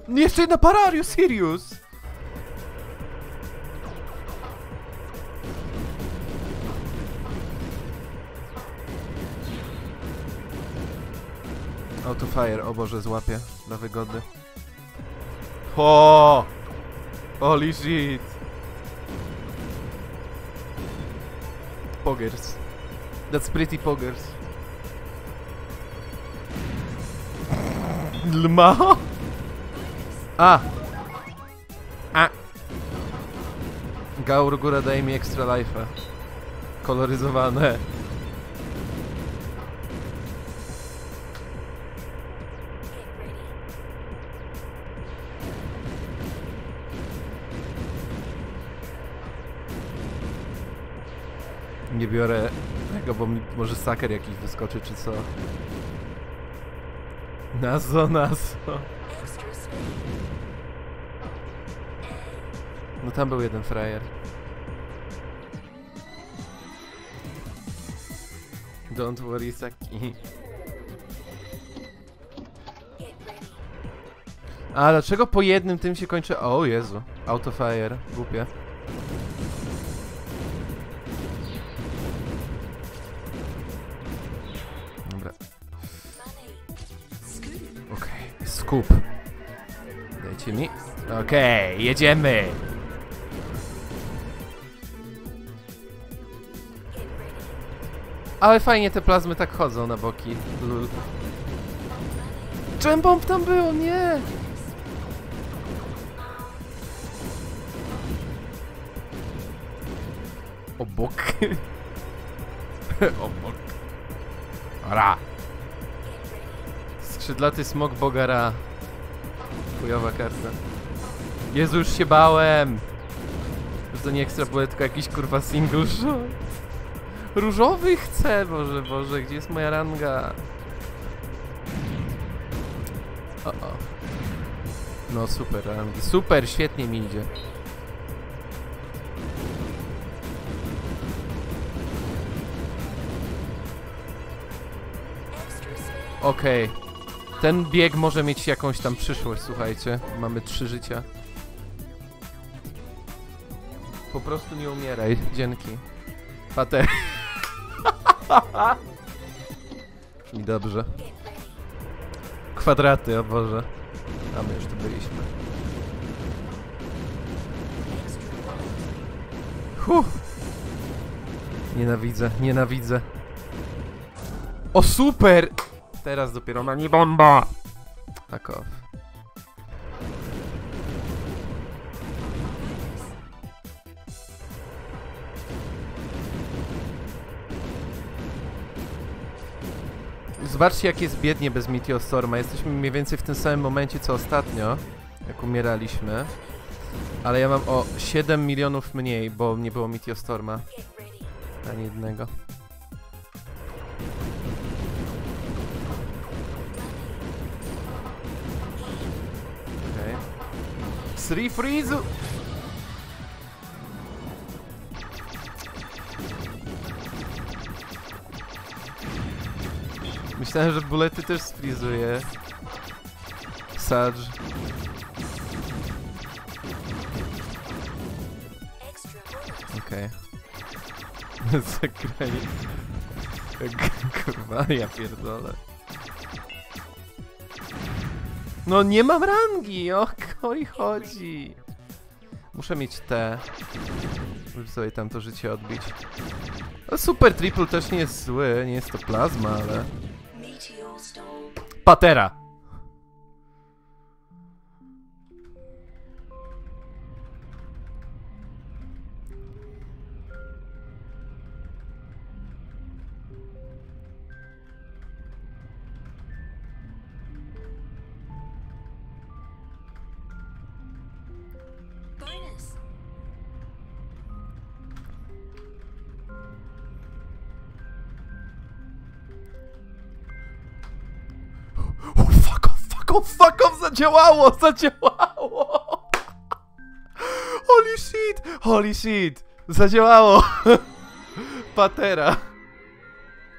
Nie, Jeszcze jedna parario, Sirius! Autofire, o Boże, złapie dla wygody. Ho! Holy shit! Poggers. That's pretty poggers. Lma? A! A! Gaur Góra daje mi extra life'a. Koloryzowane. Nie biorę tego, bo mi może saker jakiś wyskoczy, czy co. Nazo, nazo. No tam był jeden frajer. Don't worry, Saki. A dlaczego po jednym tym się kończy? O Jezu, autofire, głupie. Scoop. Dajcie mi. Okej, jedziemy. Get ready. Ale fajnie te plazmy tak chodzą na boki. Lul. Czym bomb tam było? Nie! Obok. Obok. Ra. Skrzydlaty smok Bogara. Chujowa karta. Jezu, już się bałem! Że to nie ekstra było, tylko jakiś kurwa single shot. Różowy chcę, Boże, Boże, gdzie jest moja ranga? O, o. No super, rangi. Super, świetnie mi idzie. Extra speed. Ten bieg może mieć jakąś tam przyszłość, słuchajcie. Mamy trzy życia. Po prostu nie umieraj, dzięki. Pater. I dobrze. Kwadraty, o Boże. A my już tu byliśmy. Huh. Nienawidzę, nienawidzę. O super! Teraz dopiero na nie bomba! Tak off. Zobaczcie jak jest biednie bez Meteostorma. Jesteśmy mniej więcej w tym samym momencie co ostatnio, jak umieraliśmy. Ale ja mam o 7 milionów mniej, bo nie było Meteostorma ani jednego. Z refreezu! Myślałem, że bulety też sfrizuje. Sadge. Okej. Zagrali. K- Kurwa, ja pierdolę. No nie mam rangi, o koi chodzi. Muszę mieć te, żeby sobie tam to życie odbić. No, super triple też nie jest zły, nie jest to plazma, ale... Patera! Off, fuck off, zadziałało, zadziałało! Holy shit, holy shit, zadziałało! Patera.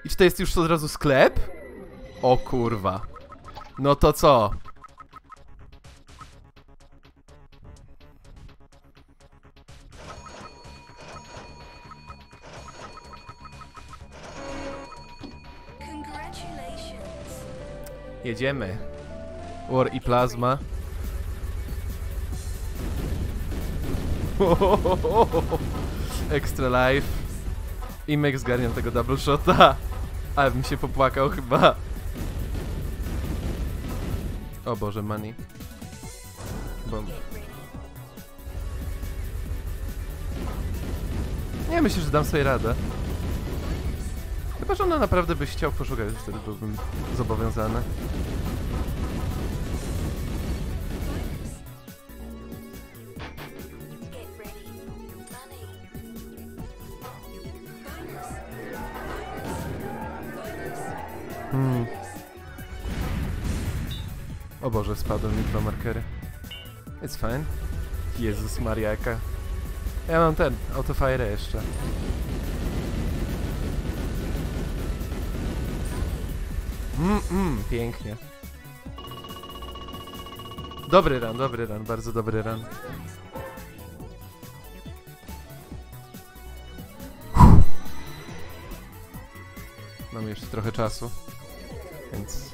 I czy to jest już od razu sklep? O kurwa. No to co? Jedziemy. War i plazma. Extra life. I Meg zgarniam tego double shota. Ale bym się popłakał chyba. O Boże, money. Bomb. Nie, myślę, że dam sobie radę. Chyba, że ona naprawdę byś chciał poszukać, wtedy byłbym zobowiązany. Boże, spadły mi dwa markery. It's fine. Jezus Mariaka. Ja mam ten, autofire jeszcze. Mm, mm, pięknie. Dobry run, dobry run, bardzo dobry run. Mamy jeszcze trochę czasu, więc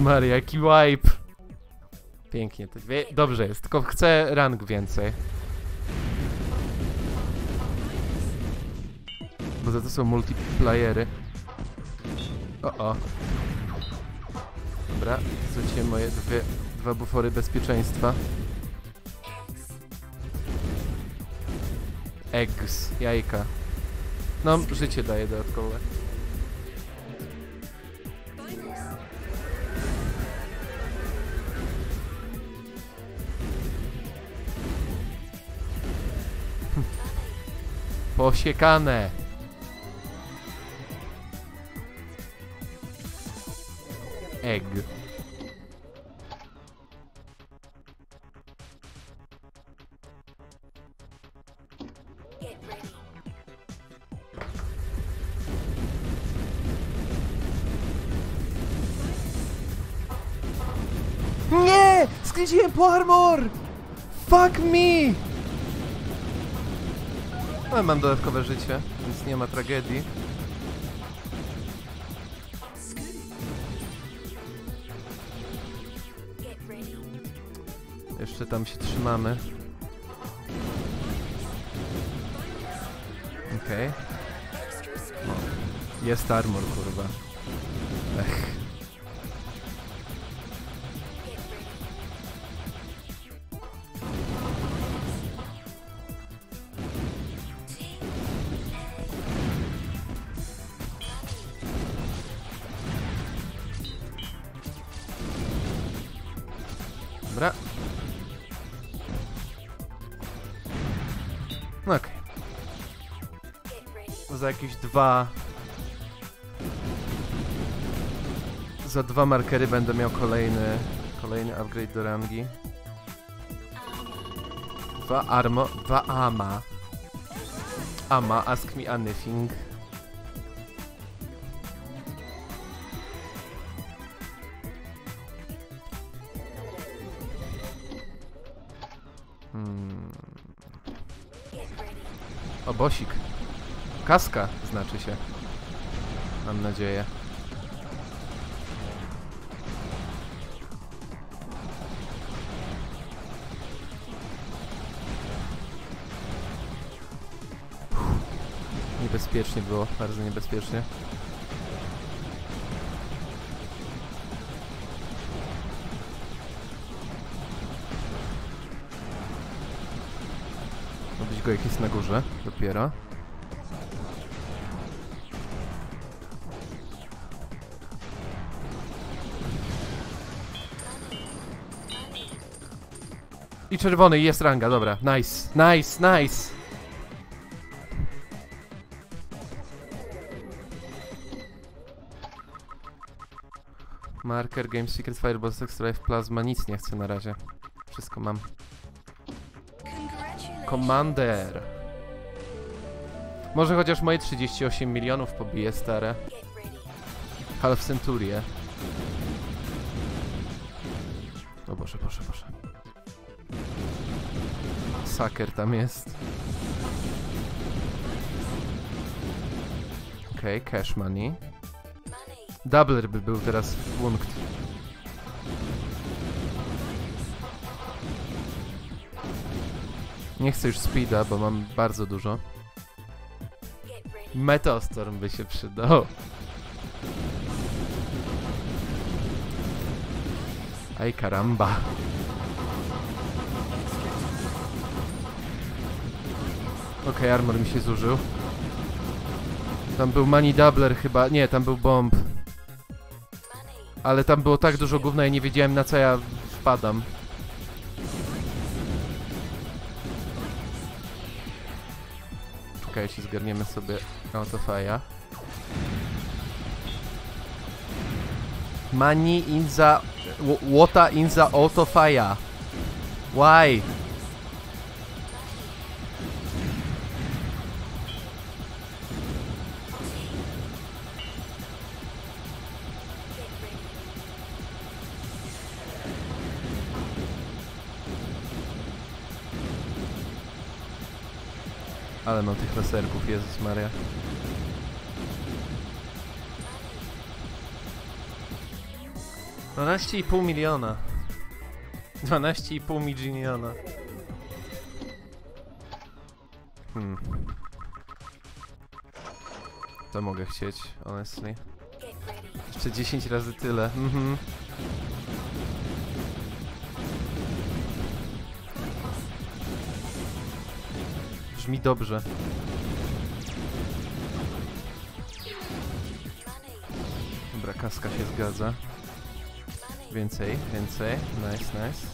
Maria, jaki wipe! Pięknie, to wie, dobrze jest, tylko chcę rank więcej. Bo za to są multiplayery. O o. Dobra, zwróciłem moje dwie, dwa bufory bezpieczeństwa. Eggs, jajka. No, życie daje dodatkowe. Posiekane! Egg. Nie! Skręciłem po armor! Fuck me! Ale mam dodatkowe życie, więc nie ma tragedii. Jeszcze tam się trzymamy. Okej. Speed. Jest armor, kurwa. Ech. No okej. Ready. Za jakieś dwa... Za dwa markery będę miał kolejny... Kolejny upgrade do rangi. Dwa armo... Dwa ama. Ama, ask me anything. Bosik. Kaska znaczy się. Mam nadzieję. Uff. Niebezpiecznie było, bardzo niebezpiecznie. Jest na górze, dopiero. I czerwony, jest ranga, dobra. Nice, nice, nice. Marker, Game Secret, Fireball, Extra Life, Plasma, nic nie chcę na razie. Wszystko mam. Commander. Może chociaż moje 38 milionów pobije stare. Half Centurię. O Boże, Boże, Boże. Saker tam jest. Okej, okay, cash money. Doubler by był teraz punkt. Nie chcę już speeda, bo mam bardzo dużo. Meteostorm by się przydał. Aj karamba. Okej, armor mi się zużył. Tam był money doubler chyba. Nie, tam był bomb. Ale tam było tak dużo gówna i nie wiedziałem na co ja wpadam. Czekajcie, zgarniemy sobie autofaja. Money in the... Water in the autofire. Why? Ale mam tych laserków, Jezus Maria. Dwanaście i pół miliona. Dwanaście i pół miliona. Hmm. To mogę chcieć, honestly. Jeszcze 10 razy tyle. Mhm. Brzmi dobrze. Dobra, kaska się zgadza. Więcej, więcej. Nice, nice.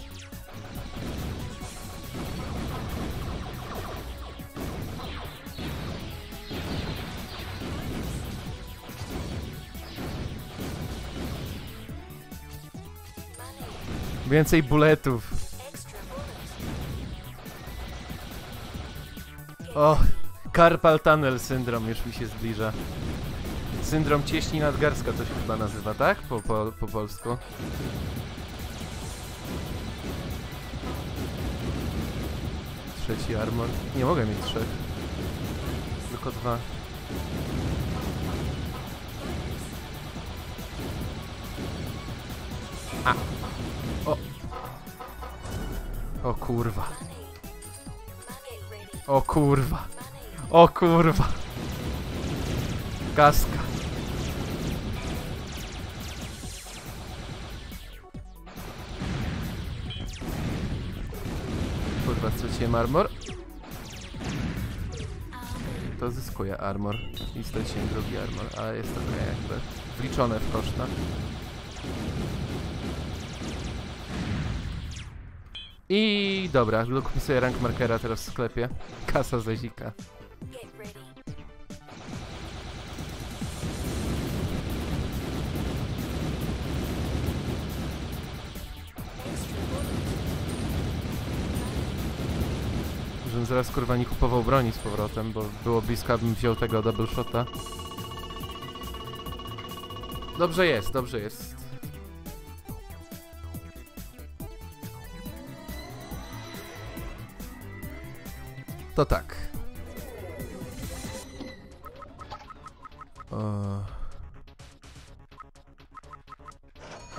Więcej bulletów. O, carpal tunnel syndrom już mi się zbliża. Syndrom cieśni nadgarstka to się chyba nazywa, tak? Po, po, po polsku. Trzeci armor. Nie mogę mieć trzech. Tylko dwa. A. O. O kurwa. O kurwa. O kurwa. Kaska. Kurwa, straciłem armor. To zyskuję armor. I straciłem drugi armor, ale jest to jakby wliczone w koszta. Dobra, kupię sobie rank markera teraz w sklepie. Kasa. Extra bullets. Żebym zaraz kurwa nie kupował broni z powrotem, bo było blisko, abym wziął tego double shota. Dobrze jest, dobrze jest. To tak. O.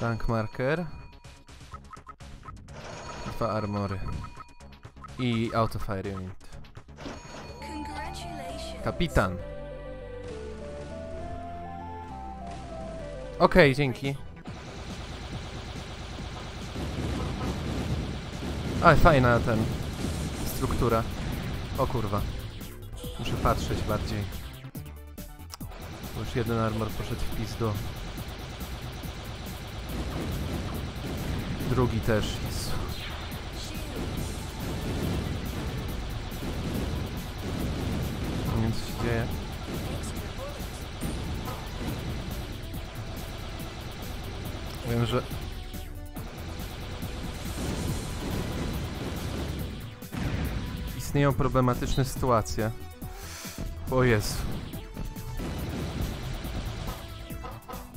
Rank marker. Dwa armory. I auto fire unit. Kapitan. Okej, dzięki. Ale fajna ten struktura. O kurwa. Muszę patrzeć bardziej. Już jeden armor poszedł w pizdu. Drugi też. Istnieją problematyczne sytuacje. O Jezu.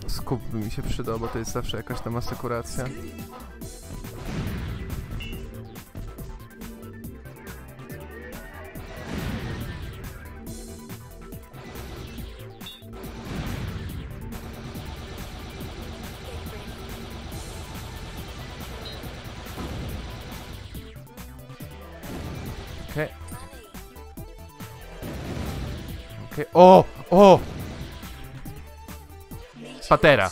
Skup mi się przydał, bo to jest zawsze jakaś tam asekuracja. Patera.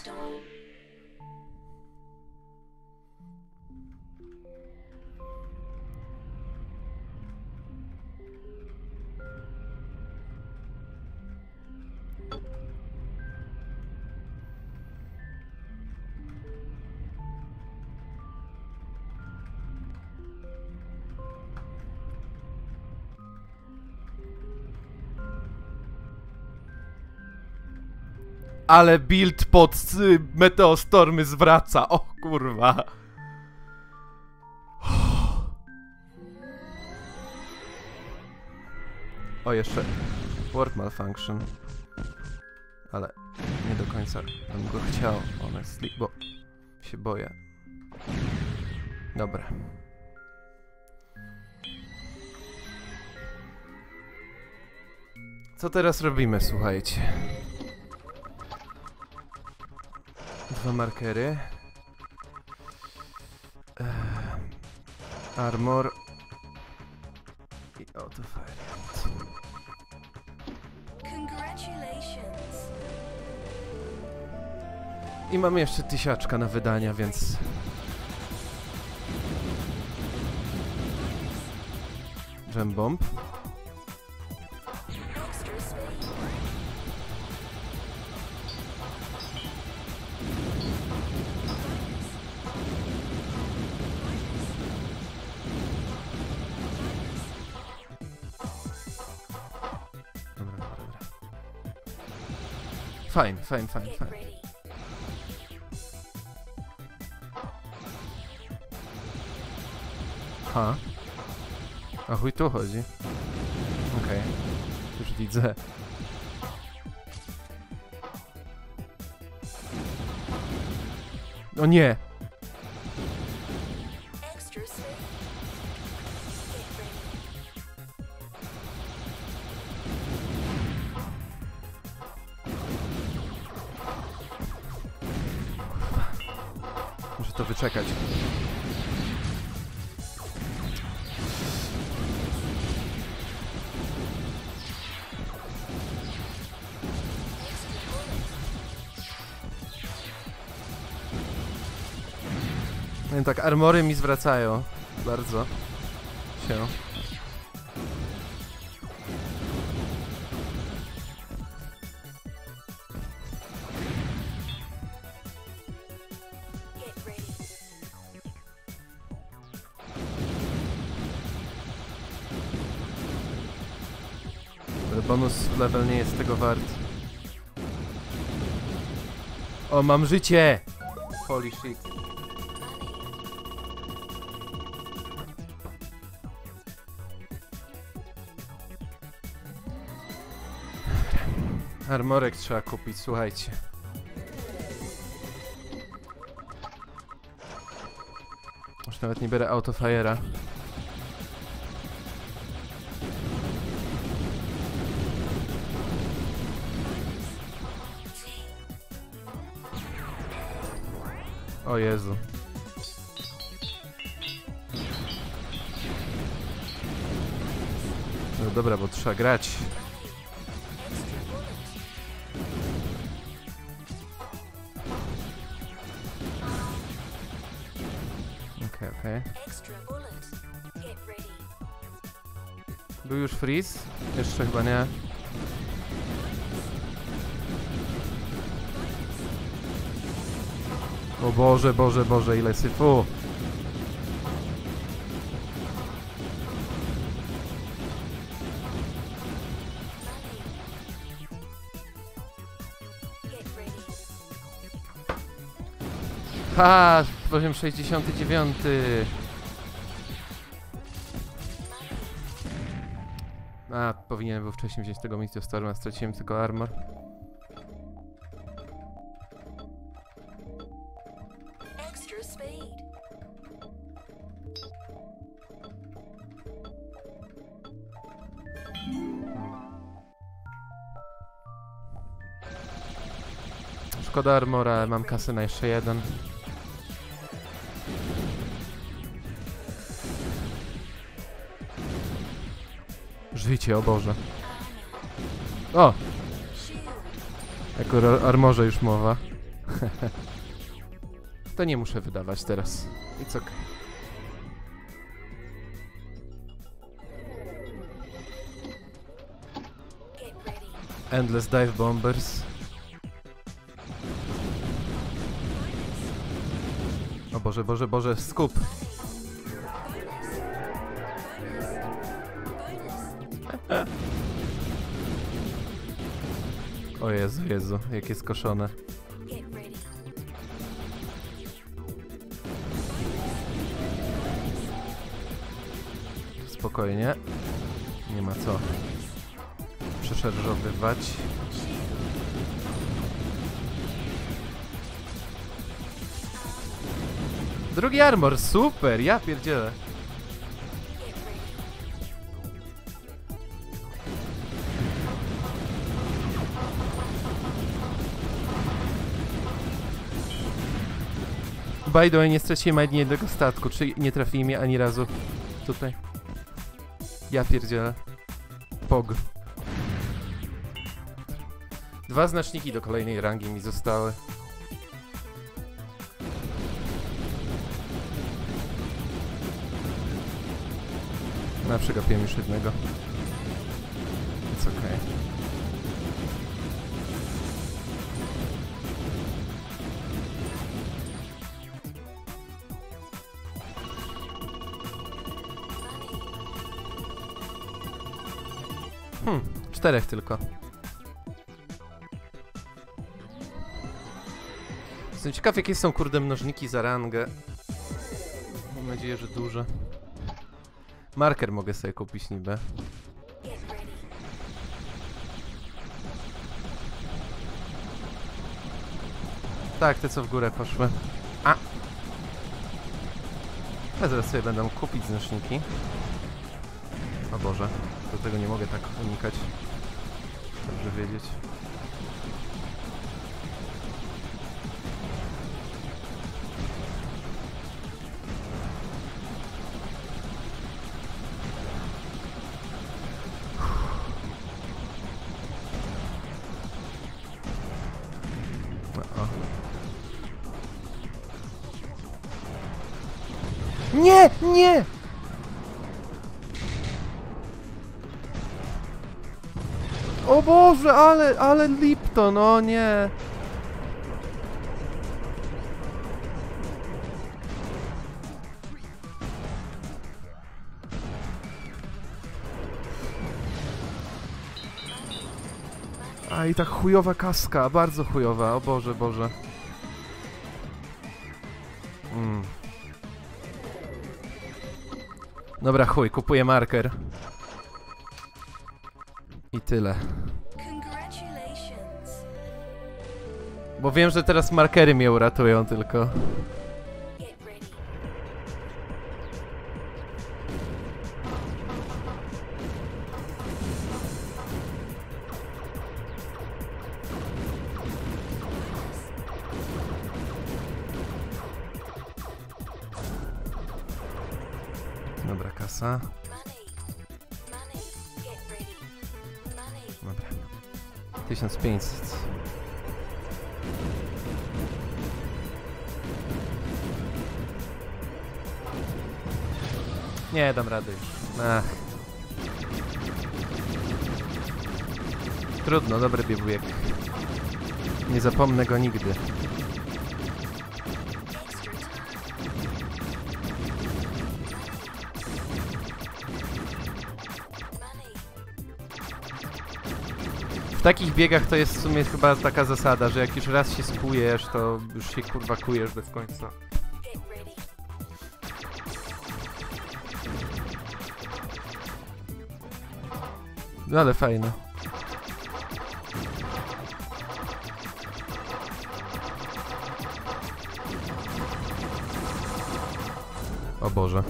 Ale build pod y, meteostormy zwraca. O kurwa. O, jeszcze word malfunction. Ale nie do końca bym go chciał, honestly, bo się boję. Dobra. Co teraz robimy, słuchajcie? Dwa markery. Eee, armor. I auto variant. I mamy jeszcze tysiaczka na wydania, więc... Gem bomb. Fajn, fajn, fajn, Get fajn. ready. Ha. A chuj tu chodzi. Okej. Już widzę. O nie! armory mi zwracają. Bardzo. Się. bonus level nie jest tego wart. O, mam życie! Holy shit. Armorek trzeba kupić, słuchajcie. Już nawet nie biorę autofajera. O Jezu. No dobra, bo trzeba grać. Freeze? Jeszcze chyba nie. O Boże, Boże, Boże, ile syfu! Ha! Poziom 69! Powinienem był wcześniej wziąć tego Misty Storma, straciłem tylko armor. Szkoda armora, mam kasę na jeszcze jeden. Życie, o Boże. O! Jako ar- armorze już mowa. to nie muszę wydawać teraz. It's okay. Endless Dive Bombers. O Boże, Boże, Boże, skup. O Jezu, Jezu, jakie skoszone. Spokojnie. Nie ma co przeszarżowywać. Drugi armor, super, ja pierdzielę. By the way, nie straciłem ani jednego statku, czy nie trafili mnie ani razu tutaj. Ja pierdzielę. Pog. Dwa znaczniki do kolejnej rangi mi zostały. Na przegapiłem już jednego. Czterech tylko. Jestem ciekaw jakie są kurde mnożniki za rangę. Mam nadzieję, że duże. Marker mogę sobie kupić niby. Tak, te co w górę poszły. A! Ja zaraz sobie będę kupić znaczniki. O Boże, do tego nie mogę tak unikać. Dobrze wiedzieć. Ale, ale Lipton, o nie! A i tak chujowa kaska, bardzo chujowa, o Boże, Boże. Mm. Dobra, chuj, kupuję marker. I tyle. Bo wiem, że teraz markery mnie uratują tylko. Dobra, kasa. Dobra. 1500. Nie, dam rady już. Ach. Trudno, dobry biegujek. Nie zapomnę go nigdy. W takich biegach to jest w sumie chyba taka zasada, że jak już raz się skujesz, to już się kurwa kujesz bez końca. Ale fajne. O Boże.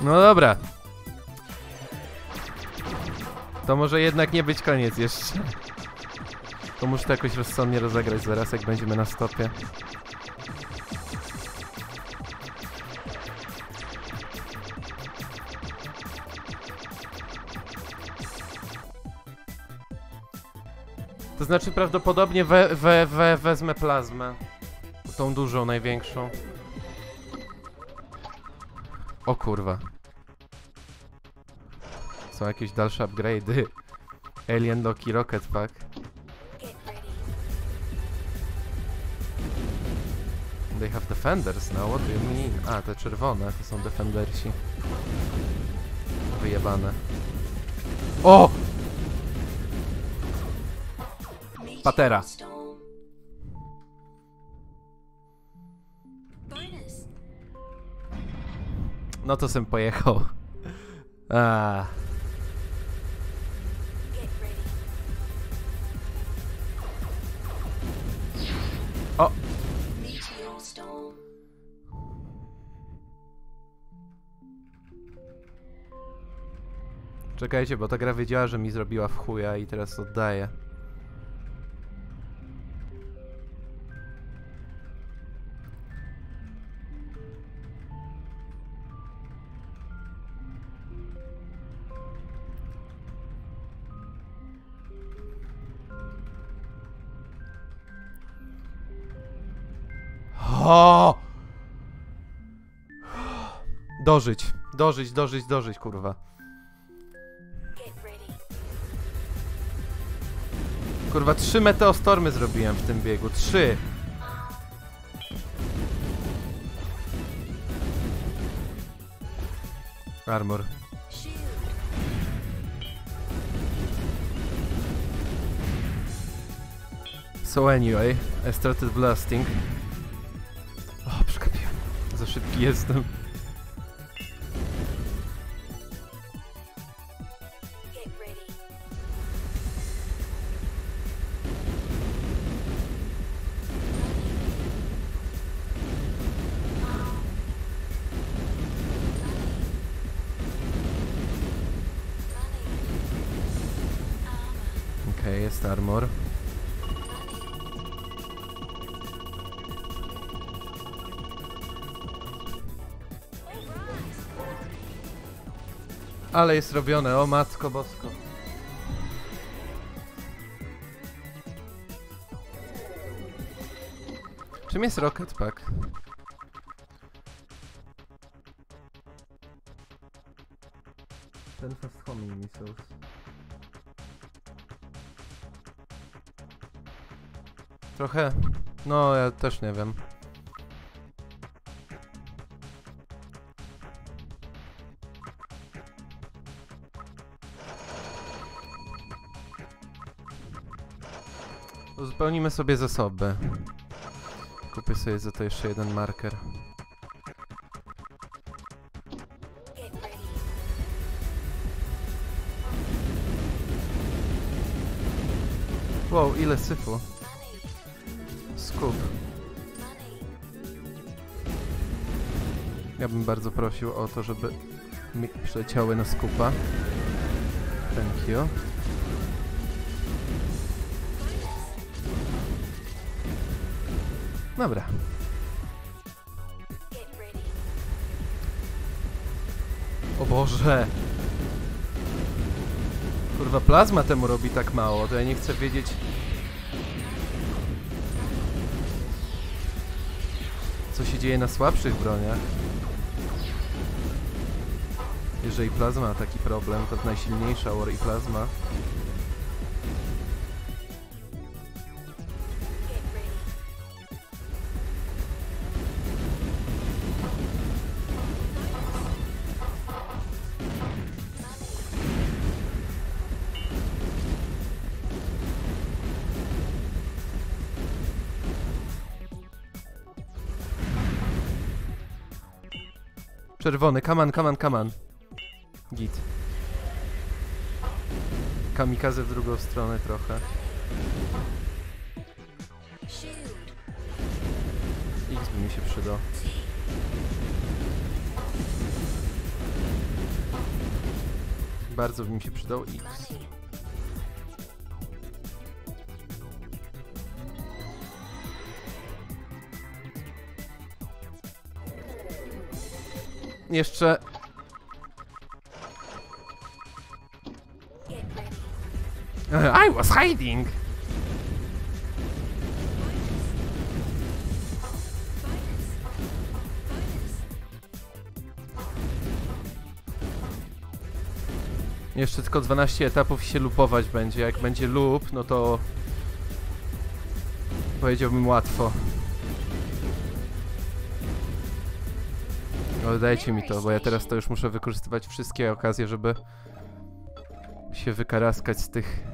No dobra. To może jednak nie być koniec jeszcze. To muszę to jakoś rozsądnie rozegrać zaraz, jak będziemy na stopie. Znaczy prawdopodobnie we, we, we, wezmę plazmę. Tą dużą, największą. O kurwa. Są jakieś dalsze upgrade'y. Alien Loki Rocket Pack. They have defenders now, what do you mean? A, te czerwone, to są defendersi. Wyjebane. O! Patera. No to sem pojechał. A. O! Czekajcie, bo ta gra wiedziała, że mi zrobiła w chuja i teraz oddaję. Dożyć, dożyć, dożyć, dożyć, kurwa. Kurwa, trzy meteostormy zrobiłem w tym biegu. Trzy. Armor. So anyway, I started blasting. O, przegapiłem. Za szybki jestem. Okej, jest armor. Ale jest robione, o matko bosko. Czym jest Rocket Pack? Ten fast homing missiles. Trochę. No, ja też nie wiem. Uzupełnimy sobie zasoby. Kupię sobie za to jeszcze jeden marker. Wow, ile syfu. Skup. Ja bym bardzo prosił o to, żeby mi przeciały na skupa. Thank you. Dobra. O Boże! Kurwa, plazma temu robi tak mało, to ja nie chcę wiedzieć... Co się dzieje na słabszych broniach. Jeżeli plazma ma taki problem, to najsilniejsza War i plazma. Czerwony, kaman, kaman, kaman. Git. Kamikaze w drugą stronę trochę. X by mi się przydał. Bardzo by mi się przydał X. Jeszcze I was hiding! Jeszcze tylko 12 etapów się lupować będzie. Jak będzie loop, no to powiedziałbym łatwo. Ale dajcie mi to, bo ja teraz to już muszę wykorzystywać wszystkie okazje, żeby się wykaraskać z tych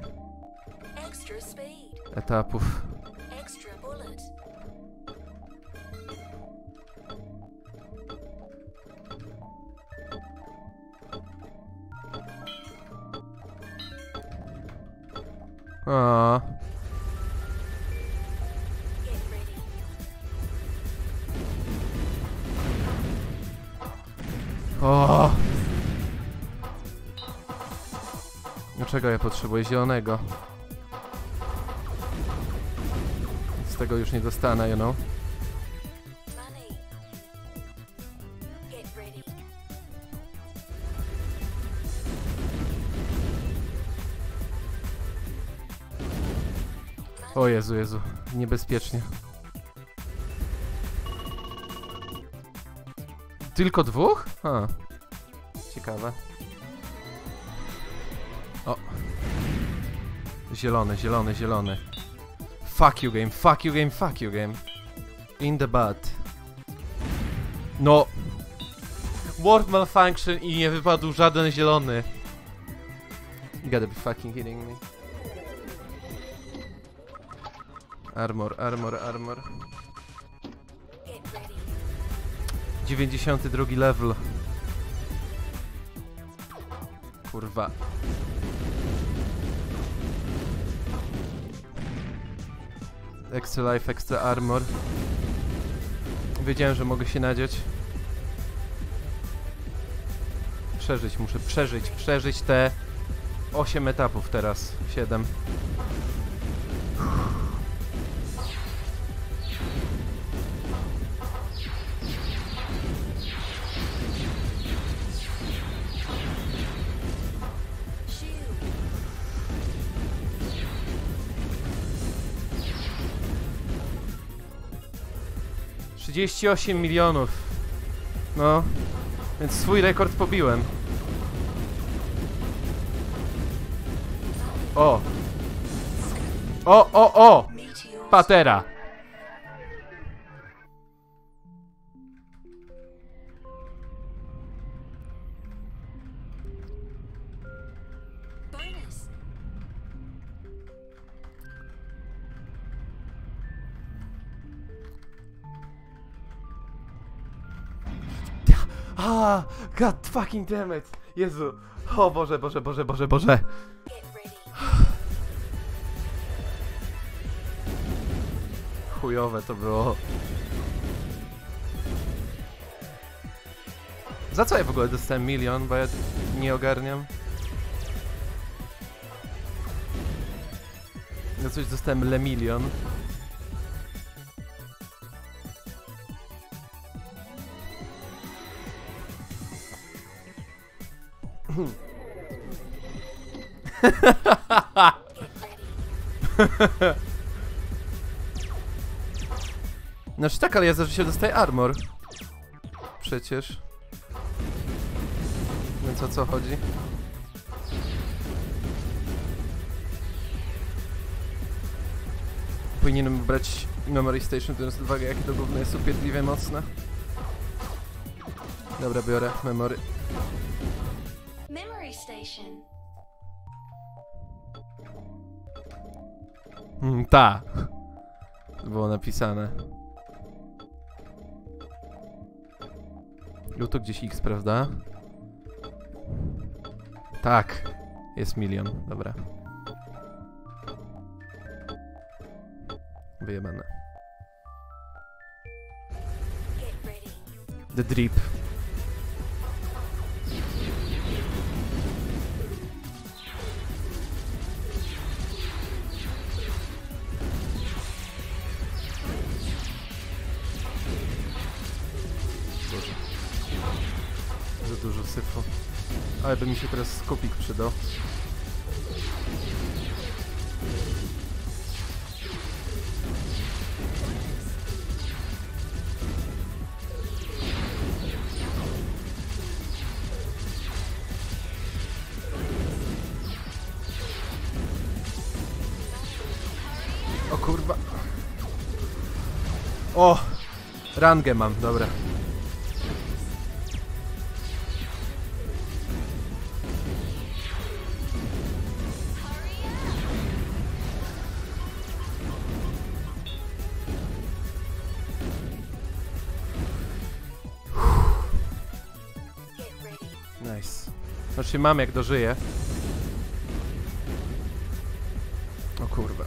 etapów. Potrzebuję zielonego? Z tego już nie dostanę, you know. O Jezu, Jezu, niebezpiecznie. Tylko dwóch? A. Ciekawe. Zielony, zielony, zielony. Fuck you game, fuck you game, fuck you game. In the butt. No. Word malfunction i nie wypadł żaden zielony. You gotta be fucking kidding me. Armor, armor, armor. Get ready. 92 level. Kurwa. Extra life, extra armor. Wiedziałem, że mogę się nadziać. Przeżyć, muszę przeżyć, przeżyć te 8 etapów teraz. 7. 38 milionów. No, więc swój rekord pobiłem. O! O, o, o! Patera! Fucking damn it. Jezu. O Boże, Boże, Boże, Boże, Boże. Chujowe to było. Za co ja w ogóle dostałem milion, bo ja nie ogarniam? Ja coś dostałem le milion. Znaczy tak, ale ja zawsze się dostaję armor. Przecież. Więc o co chodzi? Powinienem brać Memory Station, biorąc uwagę, jakie to gówno jest upierdliwie mocne. Dobra, biorę Memory. Station. Mm, ta. Było napisane. Był to gdzieś X, prawda? Tak. Jest milion, dobra. Wyjebane. The drip. Dużo syfu. Ale by mi się teraz skupik przydał. O kurwa. O! Rangę mam, dobra. Mam jak dożyję. O kurwa.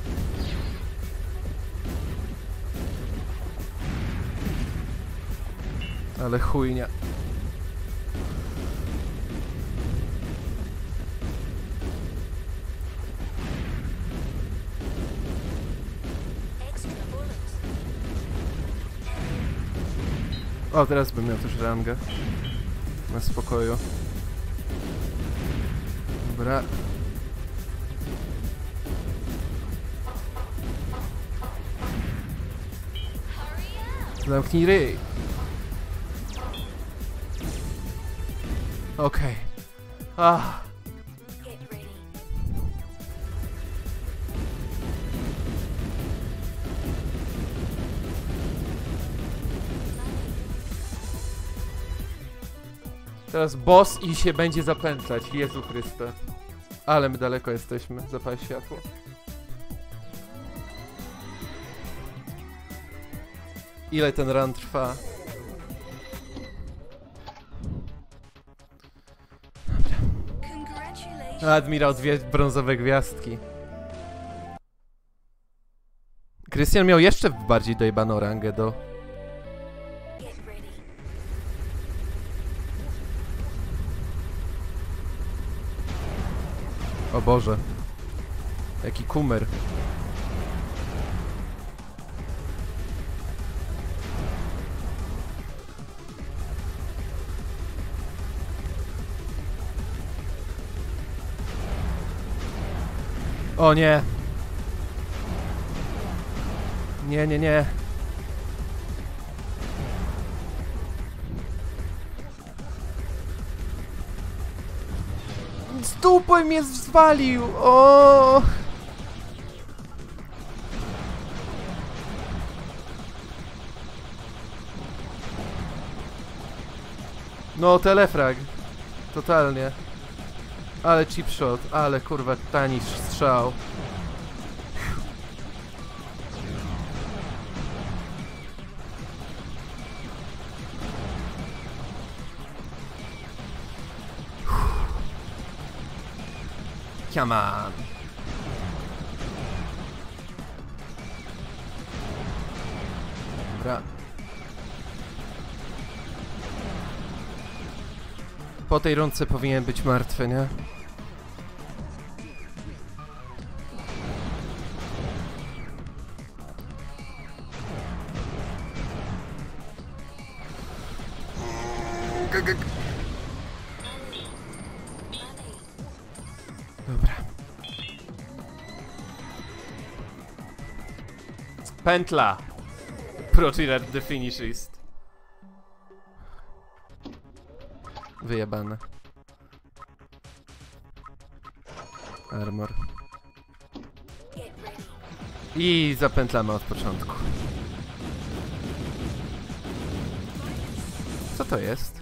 Ale chujnia. O, teraz bym miał też rangę. Na spokoju. Dobra. Zamknij ryj. Okej. Ah. Get ready. Teraz boss i się będzie zapętlać. Jezu Chryste. Ale my daleko jesteśmy. Zapal światło. Ile ten run trwa? Congratulations. Admirał dwie brązowe gwiazdki. Krystian miał jeszcze bardziej dojebaną rangę do... O Boże. Jaki kumer. O nie. Nie, nie, nie. Dupą mnie zwalił! O! No, telefrag. Totalnie. Ale chip shot, ale kurwa tani strzał. Come on. Dobra. Po tej rundce powinien być martwy, nie? Pętla. Prochiller the finishist. Wyjebane. Armor. I zapętlamy od początku. Co to jest?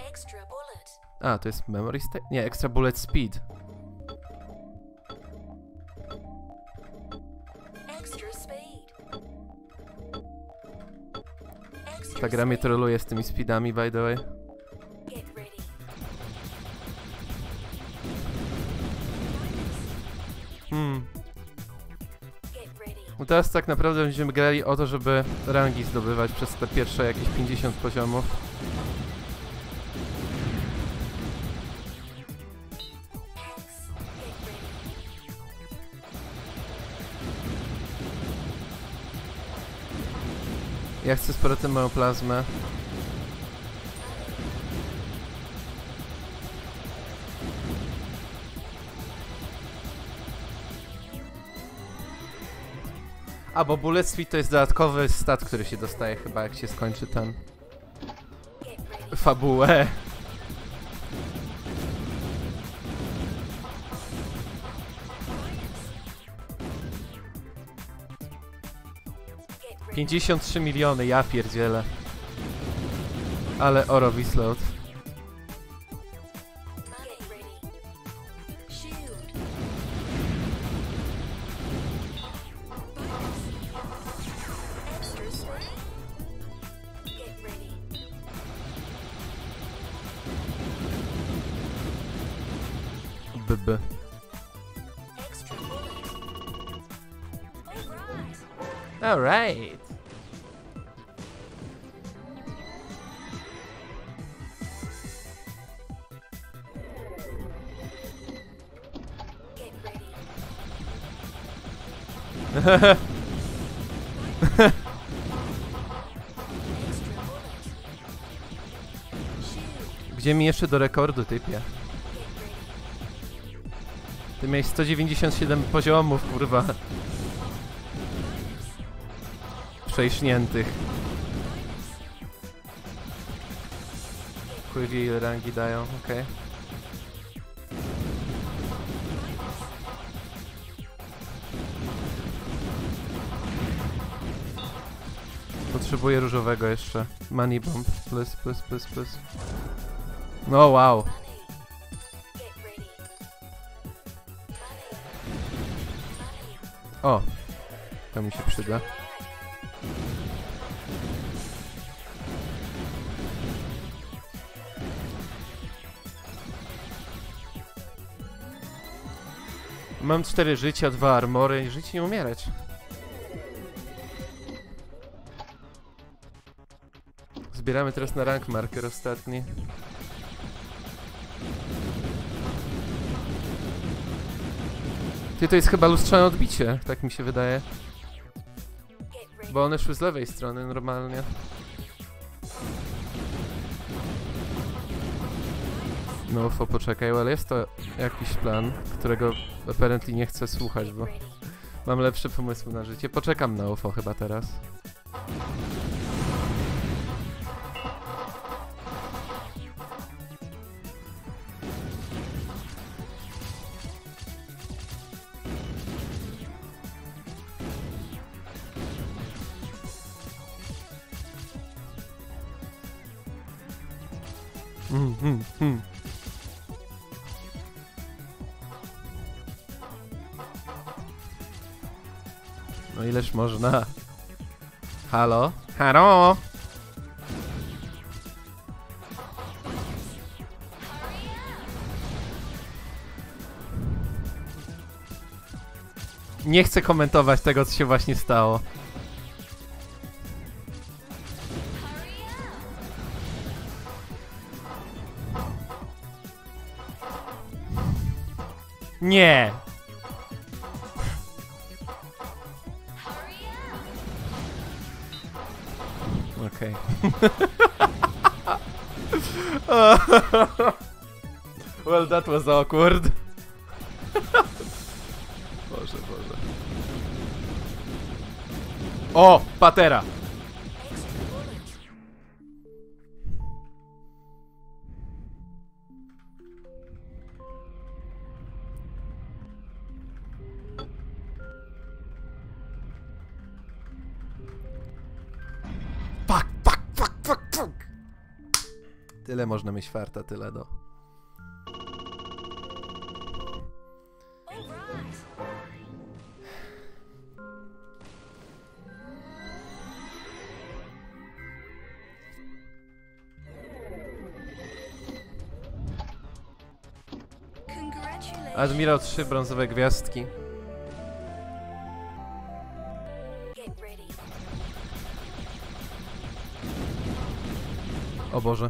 A, to jest memory state? Nie, extra bullet speed. Ta gra mnie troluje z tymi speedami, by the way. Hmm. No teraz tak naprawdę będziemy grali o to, żeby rangi zdobywać przez te pierwsze jakieś 50 poziomów. Ja chcę z powrotem moją plazmę. A, bo Bullet Speed to jest dodatkowy stat, który się dostaje chyba jak się skończy ten fabułę. 53 miliony, ja pierdzielę. Ale oro Jeszcze do rekordu typie? Ty miałeś 197 poziomów, kurwa. Przejśniętych. Chuj wie ile rangi dają, okej. Potrzebuję różowego jeszcze. Money bomb. Plus, plus, plus, plus. No wow. O. To mi się przyda. Mam cztery życia, dwa armory i żyć nie umierać. Zbieramy teraz na rank marker ostatni. Ty, to jest chyba lustrzane odbicie, tak mi się wydaje. Bo one szły z lewej strony normalnie. No, UFO, poczekaj, ale jest to jakiś plan, którego apparently nie chcę słuchać, bo mam lepsze pomysły na życie. Poczekam na UFO chyba teraz. Mm, mm, mm. No ileż można? Halo? Halo? Nie chcę komentować tego, co się właśnie stało. Nie! Okej. well, that was awkward. Boże, Boże. O! Patera! Można mieć farta, tyle do. Admirał trzy brązowe gwiazdki. O Boże.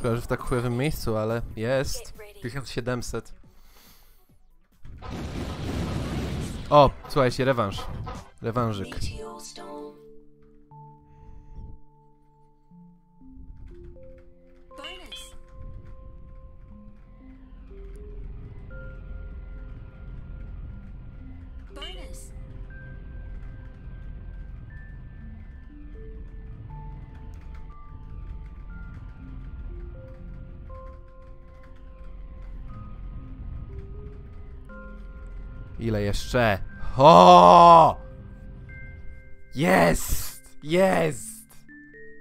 Szkoda, że w tak chujowym miejscu, ale jest. Get ready. 1700. O, słuchajcie, rewanż. Rewanżyk. Ile jeszcze? O! Jest! Jest!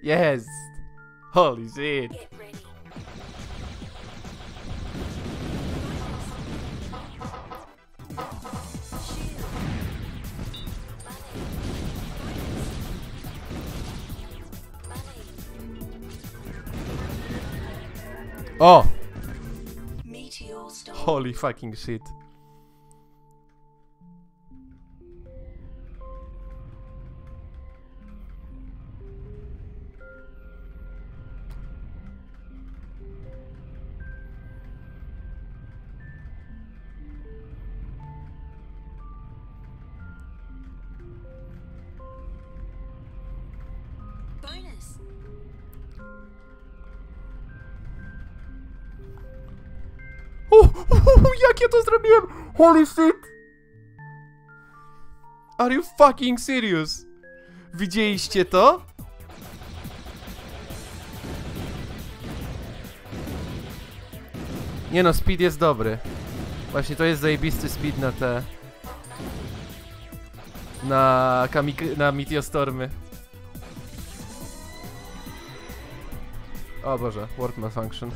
Jest! Holy shit! Get ready. Shield. Money. Money. O! Meteor storm. Holy fucking shit. Holy shit! Are you fucking serious? Widzieliście to? Nie no, speed jest dobry. Właśnie to jest zajebisty speed na te... Na kamik... na Meteostormy. O Boże, word malfunction.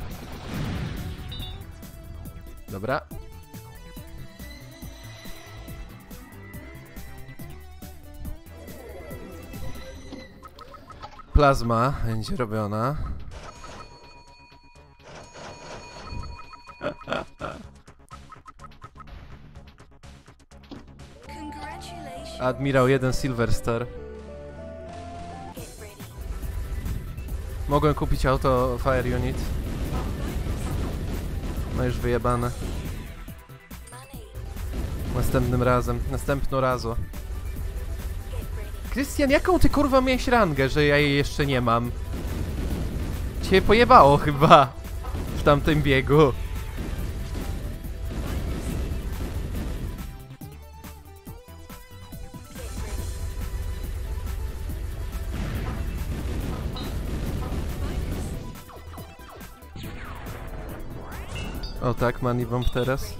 Dobra. Plazma będzie robiona. Admirał 1 Silver Star. Mogłem kupić auto Fire Unit. No już wyjebane. Następnym razem. Następno razo. Krystian, jaką ty kurwa miałeś rangę, że ja jej jeszcze nie mam? Cię pojebało chyba w tamtym biegu. O tak, Money Bomb teraz.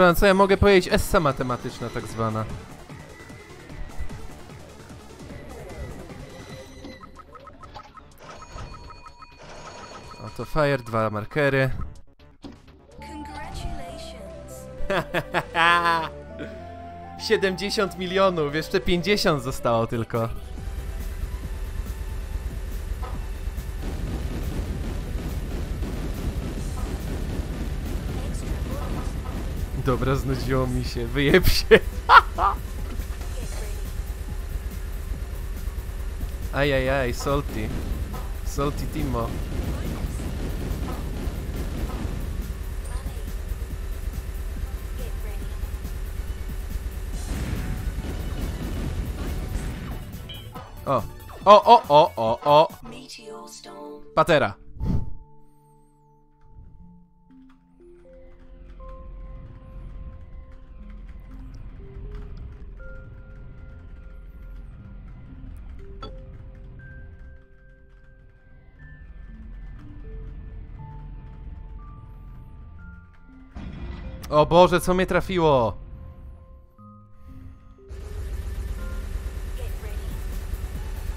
Dobra, co ja mogę powiedzieć? Essa matematyczna tak zwana. Oto Fire, dwa markery. Congratulations. 70 milionów, jeszcze 50 zostało tylko. Dobra, znudziło mi się, wyjeb się. Ajajaj, salty. Salty Timo. O, o, o, o, o, o. Patera. Boże, co mnie trafiło?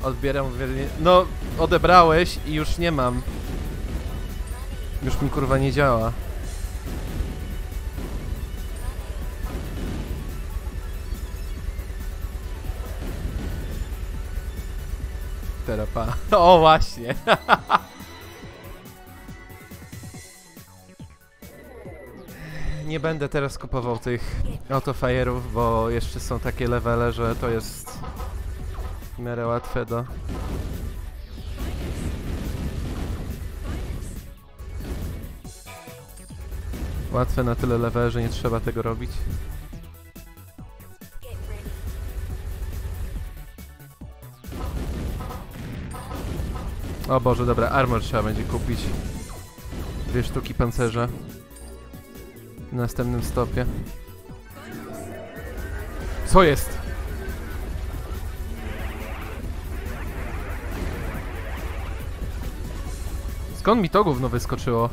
Odbieram. No, odebrałeś i już nie mam. Już mi kurwa nie działa. Terapa. O właśnie. będę teraz kupował tych autofajerów, bo jeszcze są takie levele, że to jest w miarę łatwe do... Łatwe na tyle level, że nie trzeba tego robić. O Boże, dobra, armor trzeba będzie kupić. Dwie sztuki pancerza. W następnym stopie. Co jest? Skąd mi to gówno wyskoczyło?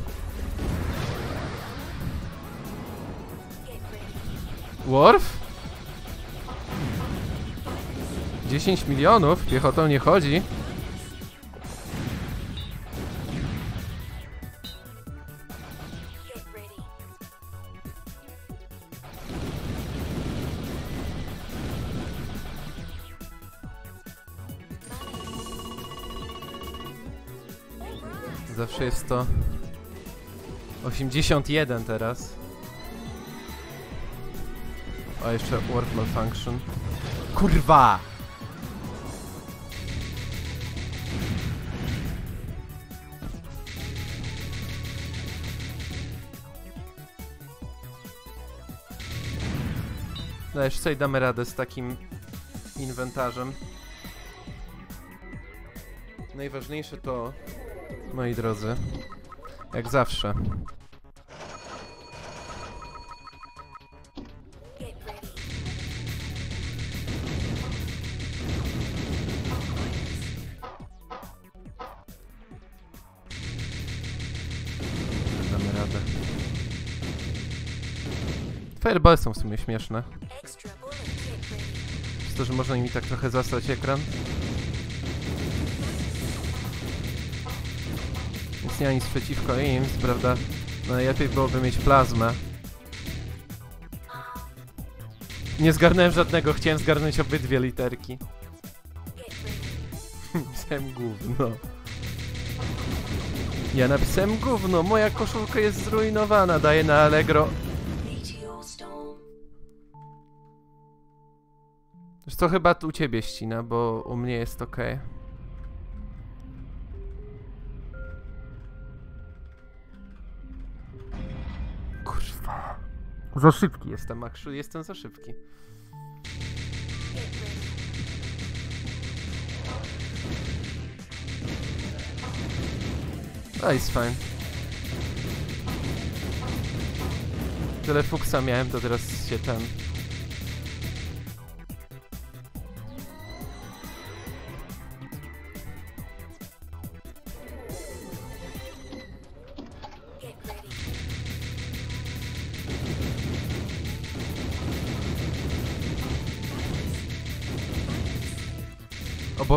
Worf? 10 milionów? Piechotą nie chodzi. Zawsze jest to 81 teraz. A jeszcze Warp Malfunction. Kurwa! No jeszcze sobie damy radę z takim inwentarzem. Najważniejsze to moi drodzy. Jak zawsze. Damy radę. Fireball są w sumie śmieszne. Przez to, że można mi tak trochę zastrać ekran. Nic nie ma nic przeciwko im, prawda. No najlepiej byłoby mieć plazmę. Nie zgarnąłem żadnego, chciałem zgarnąć obydwie literki. Pisałem gówno. Ja napisałem gówno, moja koszulka jest zrujnowana, daję na Allegro. Co, chyba tu u ciebie ścina, bo u mnie jest ok. Kurwa. Za szybki jestem, Makszu, jestem za szybki. A, jest fine. Tyle fuksa miałem, to teraz się ten...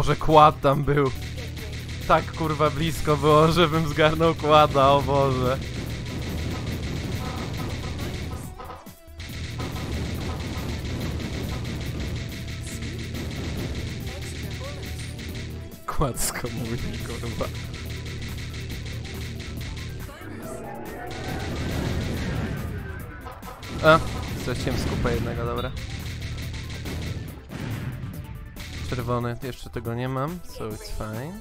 Boże, kład tam był. Tak kurwa blisko było, żebym zgarnął kłada, o Boże. Kład z komórki, kurwa. A, straciłem skupa jednego, dobra. Czerwony, jeszcze tego nie mam, so it's fine.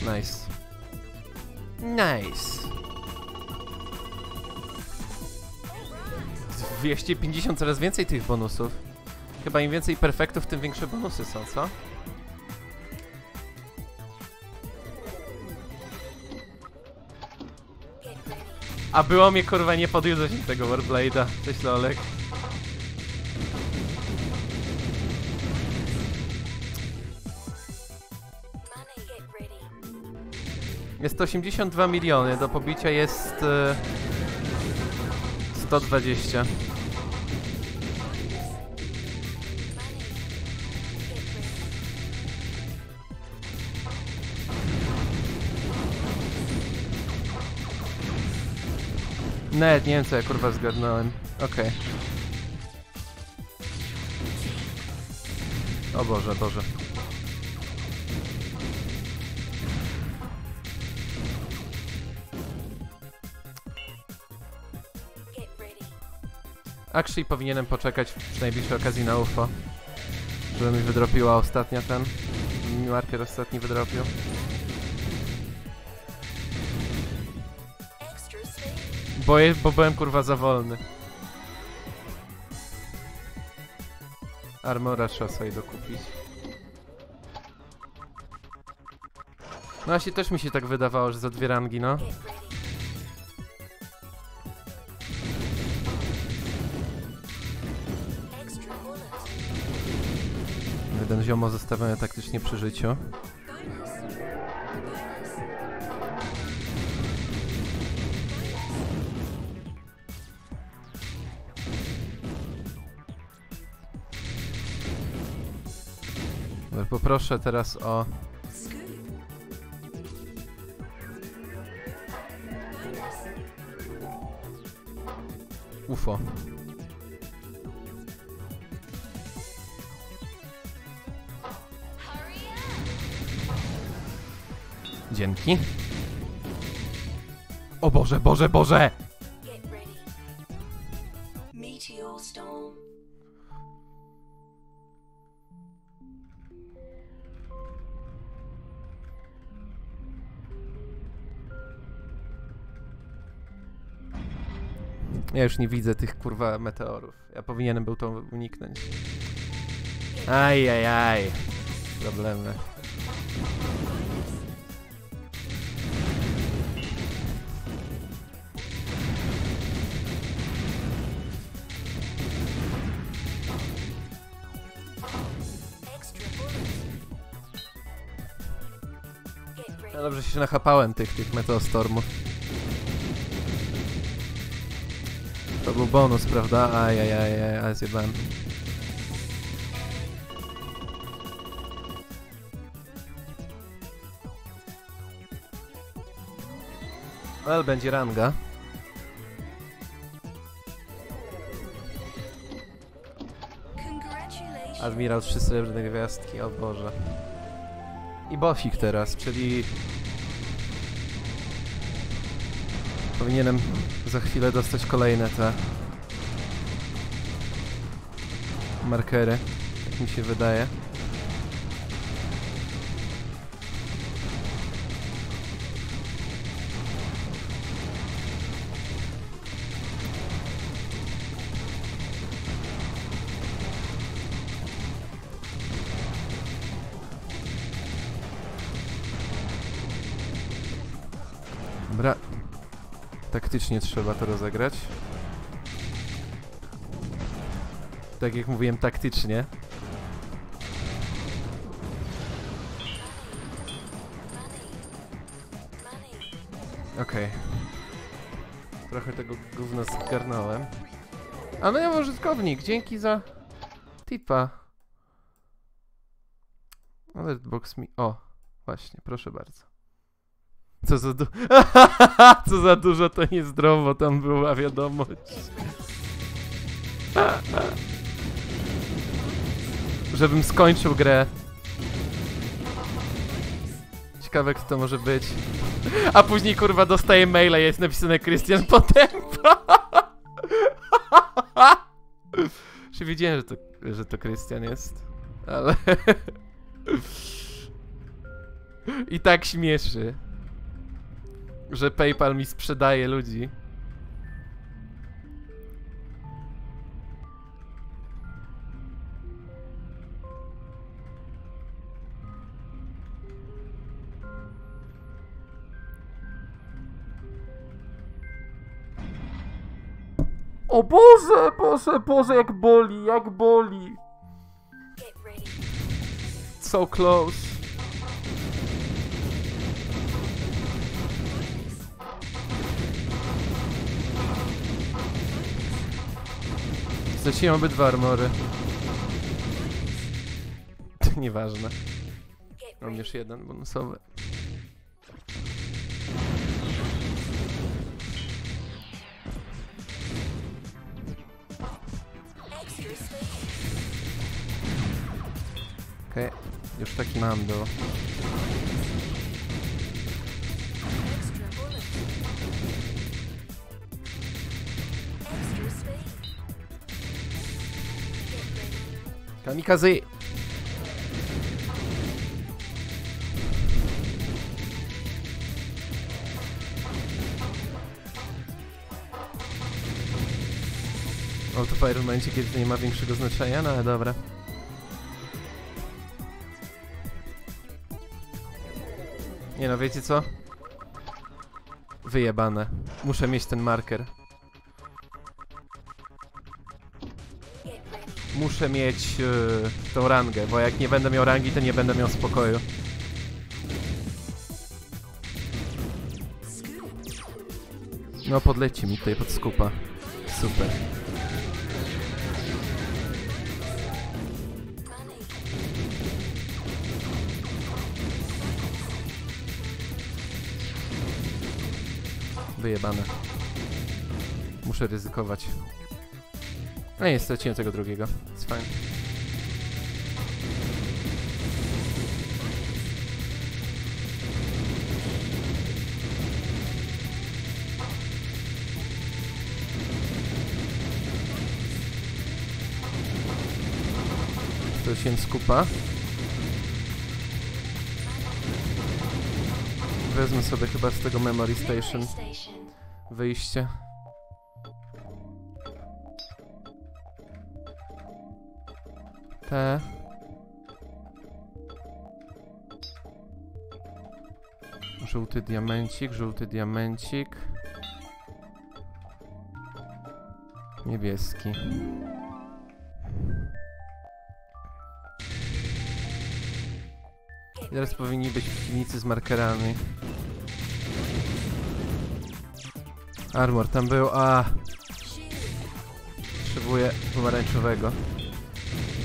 Nice. Nice. 250, coraz więcej tych bonusów. Chyba im więcej perfektów, tym większe bonusy są, co? A było mnie kurwa nie podjudzać tego Warblade'a. Cześć Lolek. Jest 82 miliony, do pobicia jest... E, 120. Net, nie wiem co ja kurwa zgadnąłem. Okej. O Boże, Boże. Actually powinienem poczekać przy najbliższej okazji na UFO. Żeby mi wydropiła ostatnia ten. Mi marker ostatni wydropił. Bo, je, bo byłem kurwa za wolny. Armora trzeba sobie dokupić. No właśnie też mi się tak wydawało, że za dwie rangi, no. Jeden ziomo zostawiony taktycznie przy życiu. Poproszę teraz o... UFO. Dzięki. O Boże, Boże, Boże! Ja już nie widzę tych kurwa meteorów. Ja powinienem był to uniknąć. Aj, aj, aj. Problemy. Ja dobrze się nachapałem tych, tych meteostormów. Był bonus, prawda? Aj, aj, aj, aj, zjebałem. Ale będzie ranga. Admirał trzy srebrne gwiazdki, o Boże. I bosik teraz, czyli... Powinienem za chwilę dostać kolejne te... Markery, tak mi się wydaje. Dobra. Taktycznie trzeba to rozegrać. Tak jak mówiłem, taktycznie. Okej. Trochę tego gówna zgarnąłem. A no ja użytkownik, dzięki za tipa. Alertbox mi... O, właśnie, proszę bardzo. Co za du... Co za dużo to niezdrowo tam była wiadomość. Żebym skończył grę. Ciekawe kto to może być. A później kurwa dostaję maila, jest napisane Krystian Potępa. Czy wiedziałem, że to, że to Krystian jest, ale... I tak śmieszy, że PayPal mi sprzedaje ludzi. O Boże, Boże, Boże, jak boli, jak boli. So close. Straciłem obydwa armory. To nieważne. Mam już jeden bonusowy. Okej, już taki mam do... ready. Kamikaze! Autofire w momencie, kiedy nie ma większego znaczenia, no ale dobra. Nie no, wiecie co? Wyjebane. Muszę mieć ten marker. Muszę mieć yy, tą rangę, bo jak nie będę miał rangi, to nie będę miał spokoju. No, podleci mi tutaj pod skupa. Super. Wyjebane. Muszę ryzykować. No nie, straciłem tego drugiego. Jest fajnie. Straciłem skupa. Wezmę sobie chyba z tego Memory station. wyjście. Te. Żółty diamencik, żółty diamencik. Niebieski. I Teraz powinni być w piwnicy z markerami. Armor tam był, a potrzebuję pomarańczowego.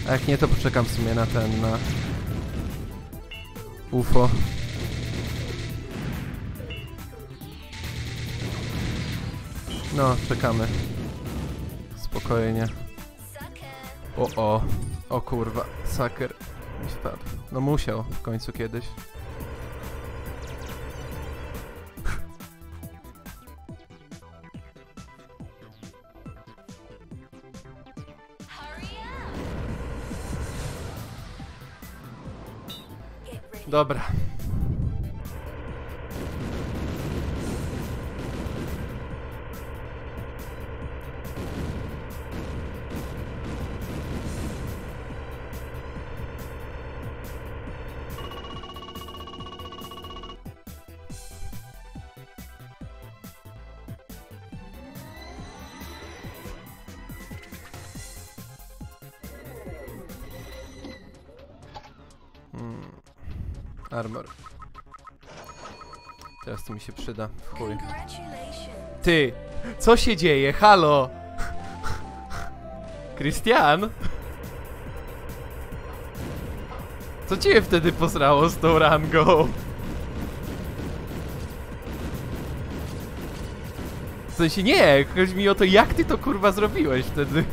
A jak nie, to poczekam w sumie na ten, na UFO. No, czekamy. Spokojnie. O, o. O kurwa, saker. No musiał w końcu kiedyś. Dobra. Ty! Co się dzieje? Halo! Krystian? Co cię wtedy posrało z tą rangą? W sensie nie, chodzi mi o to, jak ty to kurwa zrobiłeś wtedy.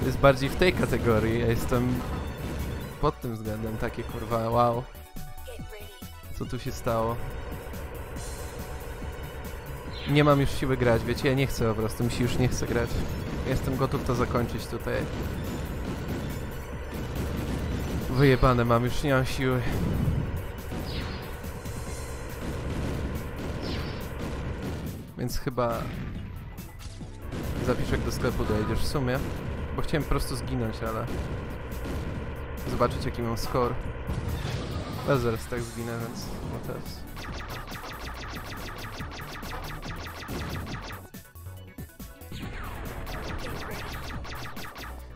To jest bardziej w tej kategorii, ja jestem pod tym względem takie kurwa, wow. Co tu się stało? Nie mam już siły grać, wiecie, ja nie chcę po prostu, mi się już nie chce grać. Jestem gotów to zakończyć tutaj. Wyjebane mam, już nie mam siły. Więc chyba zapiszek do sklepu dojedziesz w sumie. Bo chciałem po prostu zginąć, ale... Zobaczyć jaki mam score. Ja zaraz tak zginę, więc no teraz.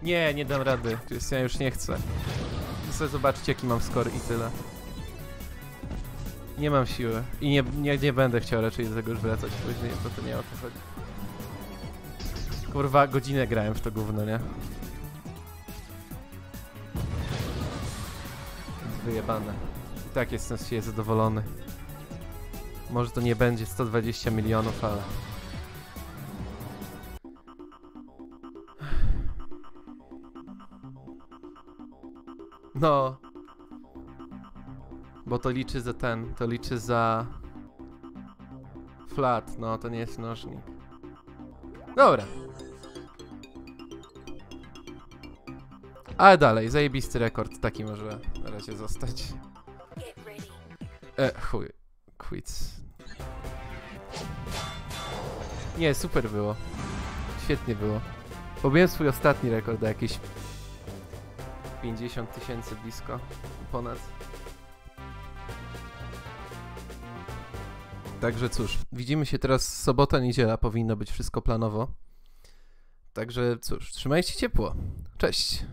Nie, nie dam rady. Jest, ja już nie chcę. Chcę zobaczyć jaki mam score i tyle. Nie mam siły. I nie, nie, nie będę chciał raczej do tego już wracać później, bo to nie o to chodzi. Kurwa, godzinę grałem w to gówno, nie? Wyjebane. I tak jestem z siebie zadowolony. Może to nie będzie 120 milionów, ale... No. Bo to liczy za ten, to liczy za... Flat, no to nie jest mnożnik. Dobra. Ale dalej, zajebisty rekord, taki może na razie zostać. E, chuj. Quits. Nie, super było. Świetnie było. Pobiłem swój ostatni rekord, jakieś 50 tysięcy blisko. Ponad. Także cóż, widzimy się teraz sobota, niedziela, powinno być wszystko planowo. Także cóż, trzymajcie ciepło. Cześć.